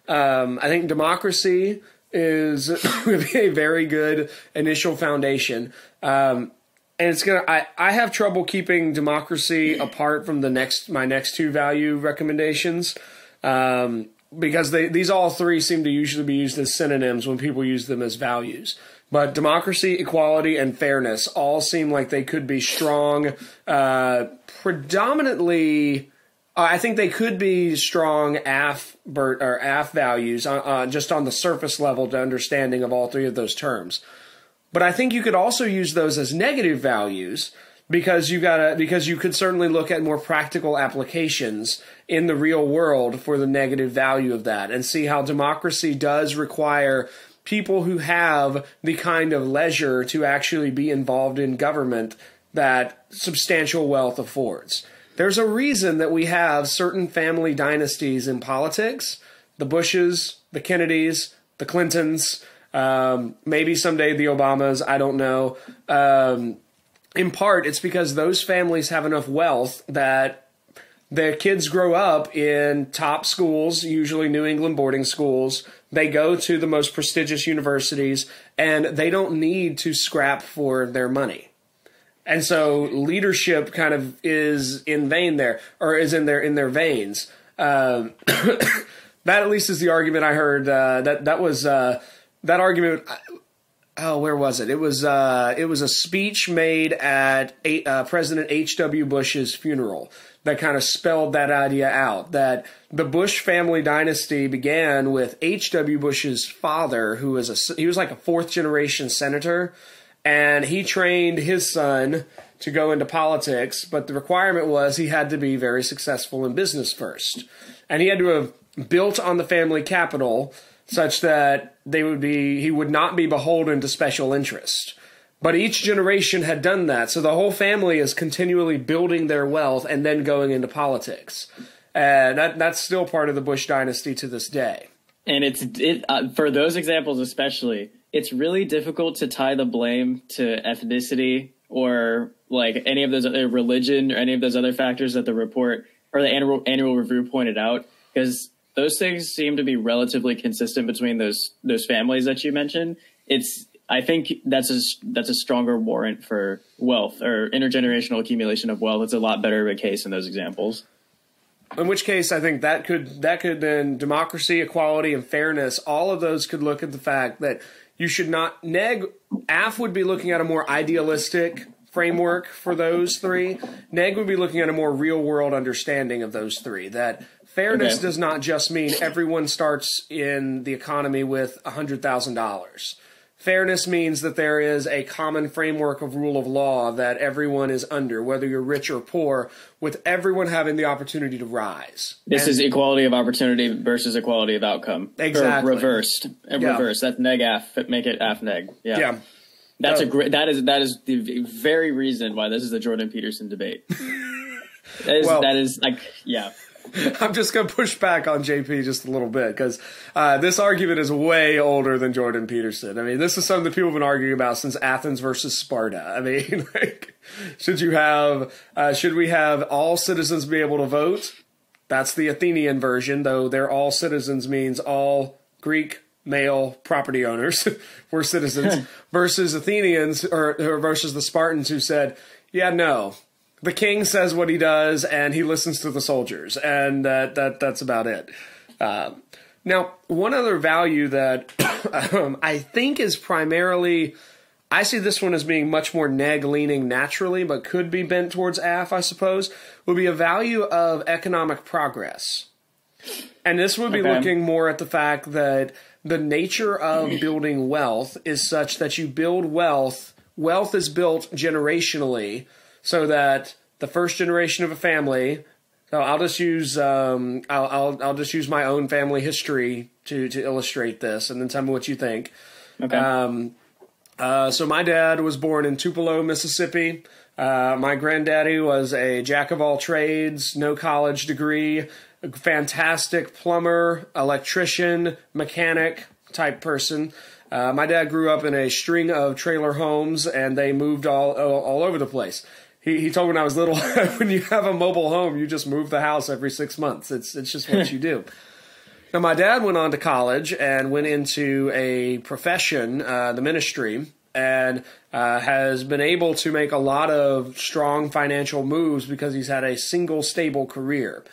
Um, I think democracy is (laughs) a very good initial foundation. Um, and it's gonna. I, I have trouble keeping democracy (clears throat) apart from the next my next two value recommendations. Um, because they, these all three seem to usually be used as synonyms when people use them as values. But democracy, equality, and fairness all seem like they could be strong, uh, predominantly. Uh, I think they could be strong aff or aff values uh, uh, just on the surface level to understanding of all three of those terms. But I think you could also use those as negative values because you gotta because you could certainly look at more practical applications in the real world for the negative value of that and see how democracy does require people who have the kind of leisure to actually be involved in government that substantial wealth affords. There's a reason that we have certain family dynasties in politics the Bushes, the Kennedys, the Clintons, um, maybe someday the Obamas, I don't know. Um, in part, it's because those families have enough wealth that their kids grow up in top schools, usually New England boarding schools. They go to the most prestigious universities and they don't need to scrap for their money. And so leadership kind of is in vain there, or is in their in their veins. Um, (coughs) that at least is the argument I heard. Uh, that that was uh, that argument oh, where was it? It was uh, it was a speech made at uh, President H. W. Bush's funeral that kind of spelled that idea out. That the Bush family dynasty began with H. W. Bush's father, who was a he was like a fourth generation senator, and he trained his son to go into politics. But the requirement was he had to be very successful in business first, and he had to have built on the family capital such that they would be he would not be beholden to special interest. But each generation had done that, so the whole family is continually building their wealth and then going into politics. And that that's still part of the Bush dynasty to this day. And it's it uh, for those examples especially, it's really difficult to tie the blame to ethnicity or like any of those other religion or any of those other factors that the report or the annual annual review pointed out because those things seem to be relatively consistent between those those families that you mentioned. It's I think that's a that's a stronger warrant for wealth or intergenerational accumulation of wealth. It's a lot better of a case in those examples. In which case, I think that could that could then democracy, equality, and fairness. All of those could look at the fact that you should not neg. Aff would be looking at a more idealistic framework for those three. Neg would be looking at a more real world understanding of those three. That Fairness okay. does not just mean everyone starts in the economy with $100,000. Fairness means that there is a common framework of rule of law that everyone is under, whether you're rich or poor, with everyone having the opportunity to rise. This and, is equality of opportunity versus equality of outcome. Exactly. Or reversed. Uh, yeah. Reverse. That's neg aff. Make it aff neg. Yeah. Yeah. That's a great. That is that is the very reason why this is the Jordan Peterson debate. (laughs) That is well, that is like yeah. (laughs) I'm just going to push back on JP just a little bit because uh, this argument is way older than Jordan Peterson. I mean, this is something that people have been arguing about since Athens versus Sparta. I mean, (laughs) like, should you have, uh, should we have all citizens be able to vote? That's the Athenian version, though. They're all citizens means all Greek male property owners (laughs) were citizens versus Athenians or, or versus the Spartans who said, yeah, no, the king says what he does, and he listens to the soldiers, and that that that's about it. Uh, now, one other value that (coughs) um, I think is primarily, I see this one as being much more neg leaning naturally, but could be bent towards aff, I suppose, would be a value of economic progress. And this would be okay. looking more at the fact that the nature of (coughs) building wealth is such that you build wealth, wealth is built generationally so that the first generation of a family. So I'll just use um, I'll, I'll, I'll just use my own family history to to illustrate this, and then tell me what you think. Okay. Um, uh, so my dad was born in Tupelo, Mississippi. Uh, my granddaddy was a jack of all trades, no college degree, fantastic plumber, electrician, mechanic type person. Uh, my dad grew up in a string of trailer homes, and they moved all all, all over the place he, he told me when I was little, (laughs) when you have a mobile home, you just move the house every six months. It's it's just what you (laughs) do. Now, my dad went on to college and went into a profession, uh, the ministry, and uh, has been able to make a lot of strong financial moves because he's had a single stable career.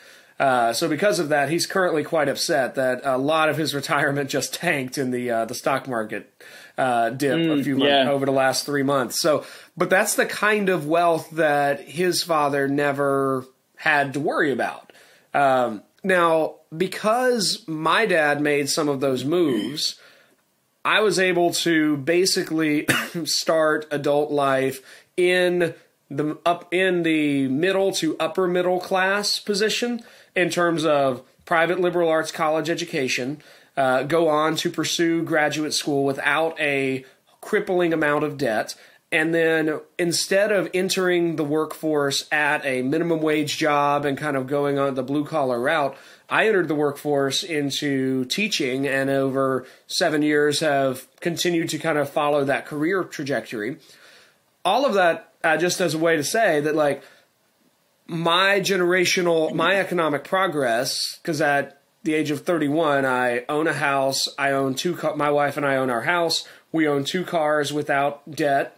Uh, so because of that, he's currently quite upset that a lot of his retirement just (laughs) tanked in the uh, the stock market uh, dip a few months over the last three months. So, but that's the kind of wealth that his father never had to worry about. Um, now, because my dad made some of those moves, I was able to basically (coughs) start adult life in the up in the middle to upper middle class position in terms of private liberal arts college education. Uh, go on to pursue graduate school without a crippling amount of debt. And then instead of entering the workforce at a minimum wage job and kind of going on the blue collar route, I entered the workforce into teaching and over seven years have continued to kind of follow that career trajectory. All of that uh, just as a way to say that, like, my generational, my economic progress, because at the age of 31, I own a house. I own two, my wife and I own our house. We own two cars without debt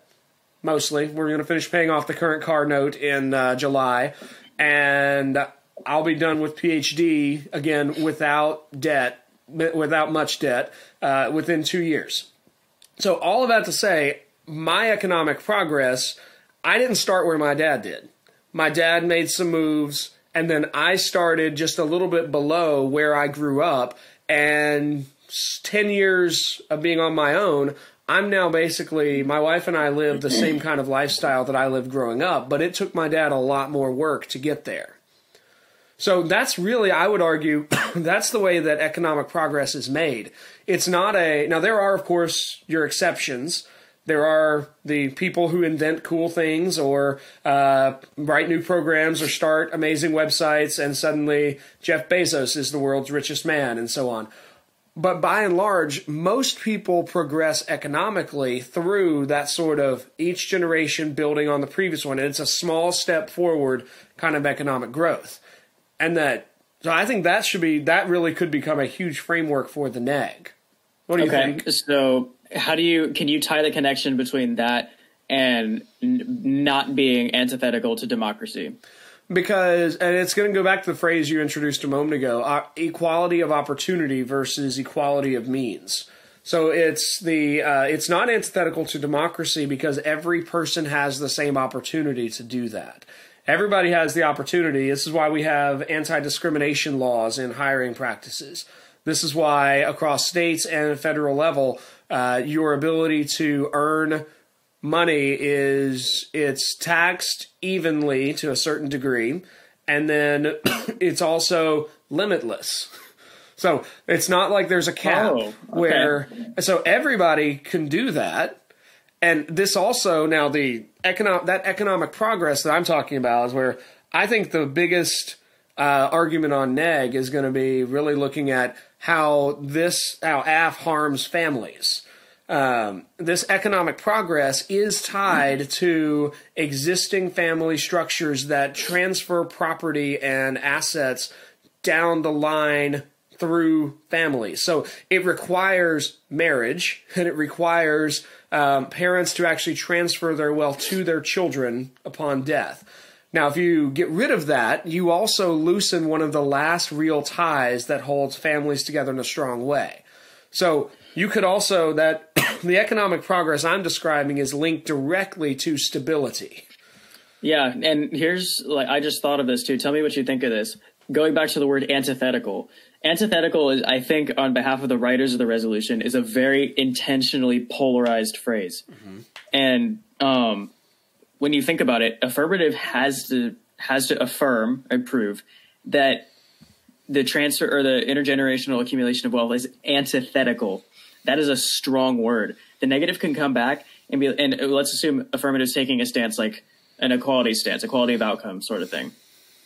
mostly. We're going to finish paying off the current car note in uh, July, and I'll be done with PhD again without debt, without much debt, uh, within two years. So all of that to say, my economic progress, I didn't start where my dad did. My dad made some moves, and then I started just a little bit below where I grew up, and 10 years of being on my own, I'm now basically, my wife and I live the same kind of lifestyle that I lived growing up, but it took my dad a lot more work to get there. So that's really, I would argue, (coughs) that's the way that economic progress is made. It's not a, now there are, of course, your exceptions. There are the people who invent cool things or uh, write new programs or start amazing websites, and suddenly Jeff Bezos is the world's richest man, and so on. But by and large, most people progress economically through that sort of each generation building on the previous one. And it's a small step forward kind of economic growth. And that, so I think that should be, that really could become a huge framework for the NEG. What do you Okay, think? so how do you can you tie the connection between that and n- not being antithetical to democracy? because and it's going to go back to the phrase you introduced a moment ago uh, equality of opportunity versus equality of means. So it's the uh, it's not antithetical to democracy because every person has the same opportunity to do that. Everybody has the opportunity. This is why we have anti-discrimination laws in hiring practices. This is why across states and federal level uh, your ability to earn money is it's taxed evenly to a certain degree and then (clears throat) it's also limitless (laughs) so it's not like there's a cap Oh, okay. where so everybody can do that and this also now the economic that economic progress that i'm talking about is where i think the biggest uh, argument on neg is going to be really looking at how this how aff harms families um, this economic progress is tied to existing family structures that transfer property and assets down the line through families. So it requires marriage (laughs) and it requires um, parents to actually transfer their wealth to their children upon death. Now, if you get rid of that, you also loosen one of the last real ties that holds families together in a strong way. So you could also that (coughs) the economic progress I'm describing is linked directly to stability. Yeah, and here's like I just thought of this too. Tell me what you think of this. Going back to the word antithetical. Antithetical is I think on behalf of the writers of the resolution is a very intentionally polarized phrase. And um when you think about it, affirmative has to has to affirm and prove that the transfer or the intergenerational accumulation of wealth is antithetical. That is a strong word. The negative can come back and be, and let's assume affirmative is taking a stance like an equality stance, equality of outcome sort of thing.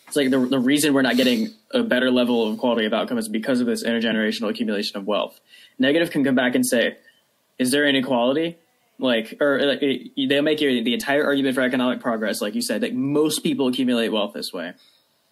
It's like the, the reason we're not getting a better level of quality of outcome is because of this intergenerational accumulation of wealth. Negative can come back and say, is there inequality? Like, or like, they'll make your, the entire argument for economic progress, like you said, that most people accumulate wealth this way.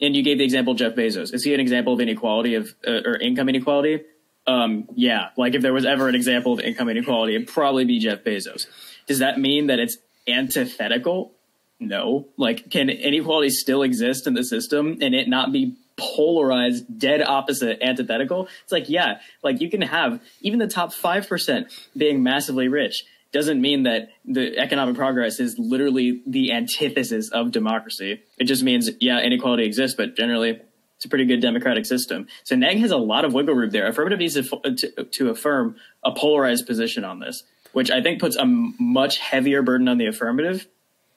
And you gave the example Jeff Bezos. Is he an example of inequality of uh, or income inequality? Um, yeah. Like if there was ever an example of income inequality, it'd probably be Jeff Bezos. Does that mean that it's antithetical? No. Like, can inequality still exist in the system and it not be polarized, dead opposite antithetical. It's like, yeah, like you can have even the top 5% being massively rich doesn't mean that the economic progress is literally the antithesis of democracy. It just means, yeah, inequality exists, but generally it's a pretty good democratic system. So Neg has a lot of wiggle room there. Affirmative needs to, to, affirm a polarized position on this, which I think puts a much heavier burden on the affirmative.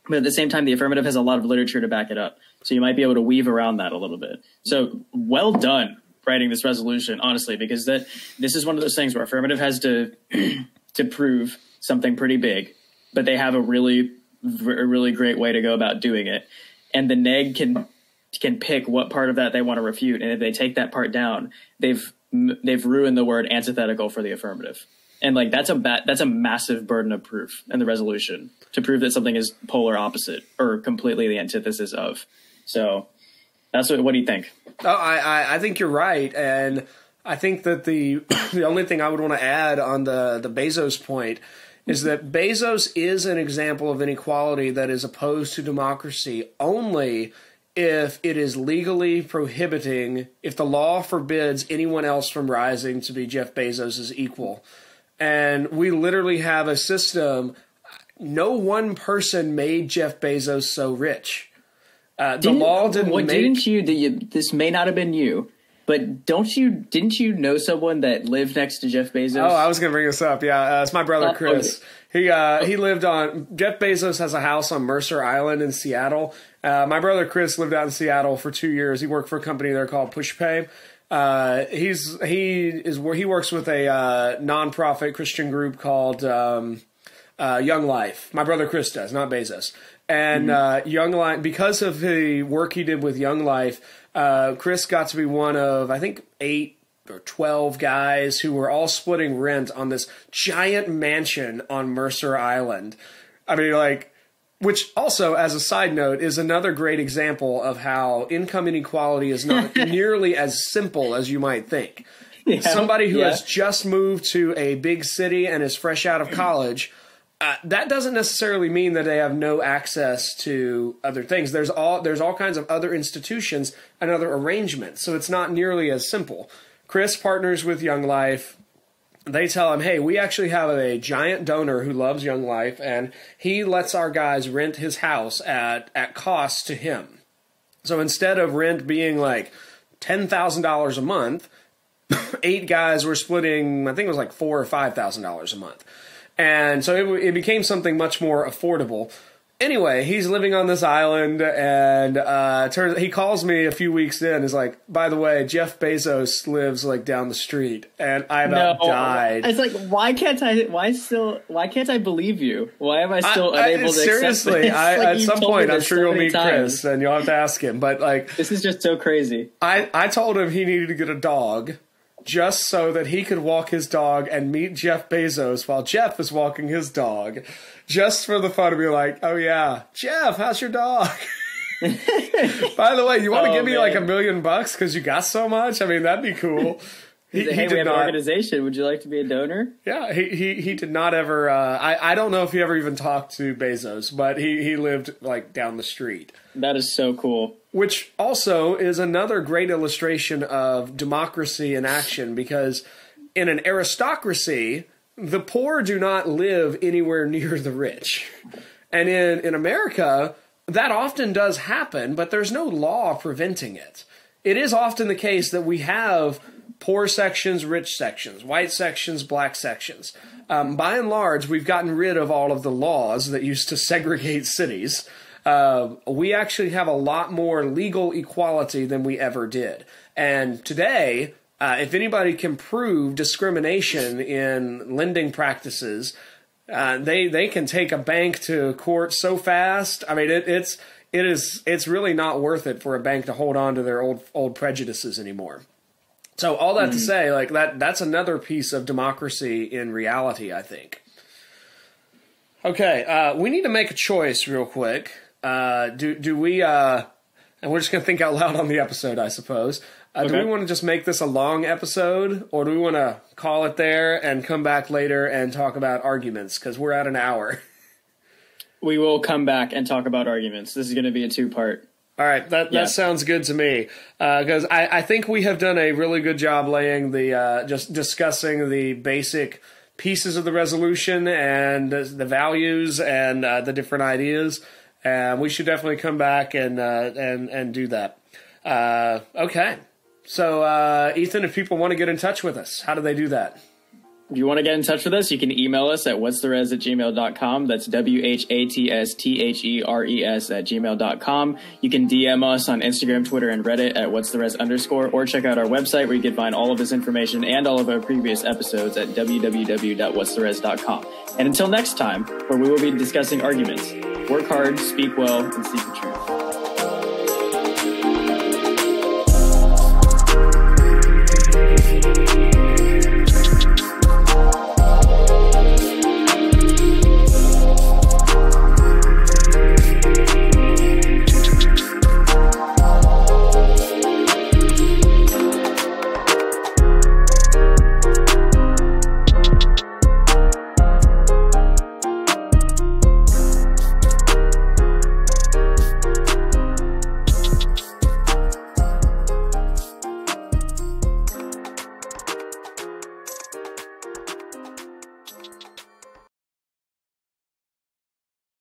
But at the same time, the affirmative has a lot of literature to back it up. So you might be able to weave around that a little bit. So well done writing this resolution, honestly, because that this is one of those things where affirmative has to (clears throat) to prove something pretty big, but they have a really a really great way to go about doing it. And the neg can can pick what part of that they want to refute, and if they take that part down, they've they've ruined the word antithetical for the affirmative. And like that's a ba- that's a massive burden of proof in the resolution to prove that something is polar opposite or completely the antithesis of. So that's what. What do you think? Oh, I I think you're right, and I think that the (clears throat) the only thing I would want to add on the the Bezos point is that Bezos is an example of inequality that is opposed to democracy only if it is legally prohibiting, if the law forbids anyone else from rising to be Jeff Bezos' equal. And we literally have a system. No one person made Jeff Bezos so rich. Uh, the law didn't what, make. Didn't you, you? This may not have been you, but don't you? Didn't you know someone that lived next to Jeff Bezos? Oh, I was going to bring this up. Yeah, uh, it's my brother Oh, Chris. He uh, he lived on Jeff Bezos has a house on Mercer Island in Seattle. Uh, my brother Chris lived out in Seattle for two years. He worked for a company there called PushPay. Uh, he's he is where he works with a uh, nonprofit Christian group called um, uh, Young Life. My brother Chris does, not Bezos. And uh, Young Life, because of the work he did with Young Life, uh, Chris got to be one of I think eight or 12 guys who were all splitting rent on this giant mansion on Mercer Island. I mean, like, which also, as a side note, is another great example of how income inequality is not (laughs) nearly as simple as you might think. Yeah, Somebody who yeah. has just moved to a big city and is fresh out of college. Uh, that doesn't necessarily mean that they have no access to other things. There's all there's all kinds of other institutions and other arrangements, so it's not nearly as simple. Chris partners with Young Life. They tell him, "Hey, we actually have a giant donor who loves Young Life, and he lets our guys rent his house at at cost to him. So instead of rent being like ten thousand dollars a month, (coughs) eight guys were splitting. I think it was like four or five thousand dollars a month, and so it, it became something much more affordable. Anyway, he's living on this island, and uh, turns he calls me a few weeks in. Is like, by the way, Jeff Bezos lives like down the street, and I about died. It's like, why can't I? Why still? Why can't I believe you? Why am I still I- I- unable to accept seriously, this? I, (laughs) Like, at some point, I'm sure so you'll meet times. Chris, and you'll have to ask him. But like, This is just so crazy. I, I told him he needed to get a dog just so that he could walk his dog and meet Jeff Bezos while Jeff is walking his dog. Just for the fun of be like, oh yeah, Jeff, how's your dog? (laughs) By the way, you want to Oh, give me like a million bucks because you got so much? I mean, that'd be cool. He, Hey, he we did have an organization. Would you like to be a donor? Yeah, he, he, he did not ever. Uh, I I don't know if he ever even talked to Bezos, but he, he lived like down the street. That is so cool. which also is another great illustration of democracy in action because in an aristocracy the poor do not live anywhere near the rich and in, in america that often does happen but there's no law preventing it it is often the case that we have poor sections rich sections white sections black sections um, by and large we've gotten rid of all of the laws that used to segregate (laughs) cities uh, we actually have a lot more legal equality than we ever did. And today, uh, if anybody can prove discrimination in lending practices, uh, they they can take a bank to court so fast. I mean, it, it's it is it's really not worth it for a bank to hold on to their old old prejudices anymore. So all that to say, like that that's another piece of democracy in reality, I think. Okay, uh, we need to make a choice real quick. Uh, do do we? Uh, and we're just gonna think out loud on the episode, I suppose. Uh, Do we want to just make this a long episode, or do we want to call it there and come back later and talk about arguments? Because we're at an hour. (laughs) We will come back and talk about arguments. This is going to be a two part. All right, that, Yeah. that sounds good to me because I, I think we have done a really good job laying the uh, just discussing the basic pieces of the resolution and the values and uh, the different ideas. And we should definitely come back and uh, and and do that. Uh, okay, so uh, Ethan, if people want to get in touch with us, how do they do that? If you want to get in touch with us, you can email us at what's the res at gmail.com. That's W H A T S T H E R E S at gmail.com. You can DM us on Instagram, Twitter, and Reddit at what's the res underscore, or check out our website where you can find all of this information and all of our previous episodes at www.what'stheres.com. And until next time, where we will be discussing arguments, work hard, speak well, and seek the truth.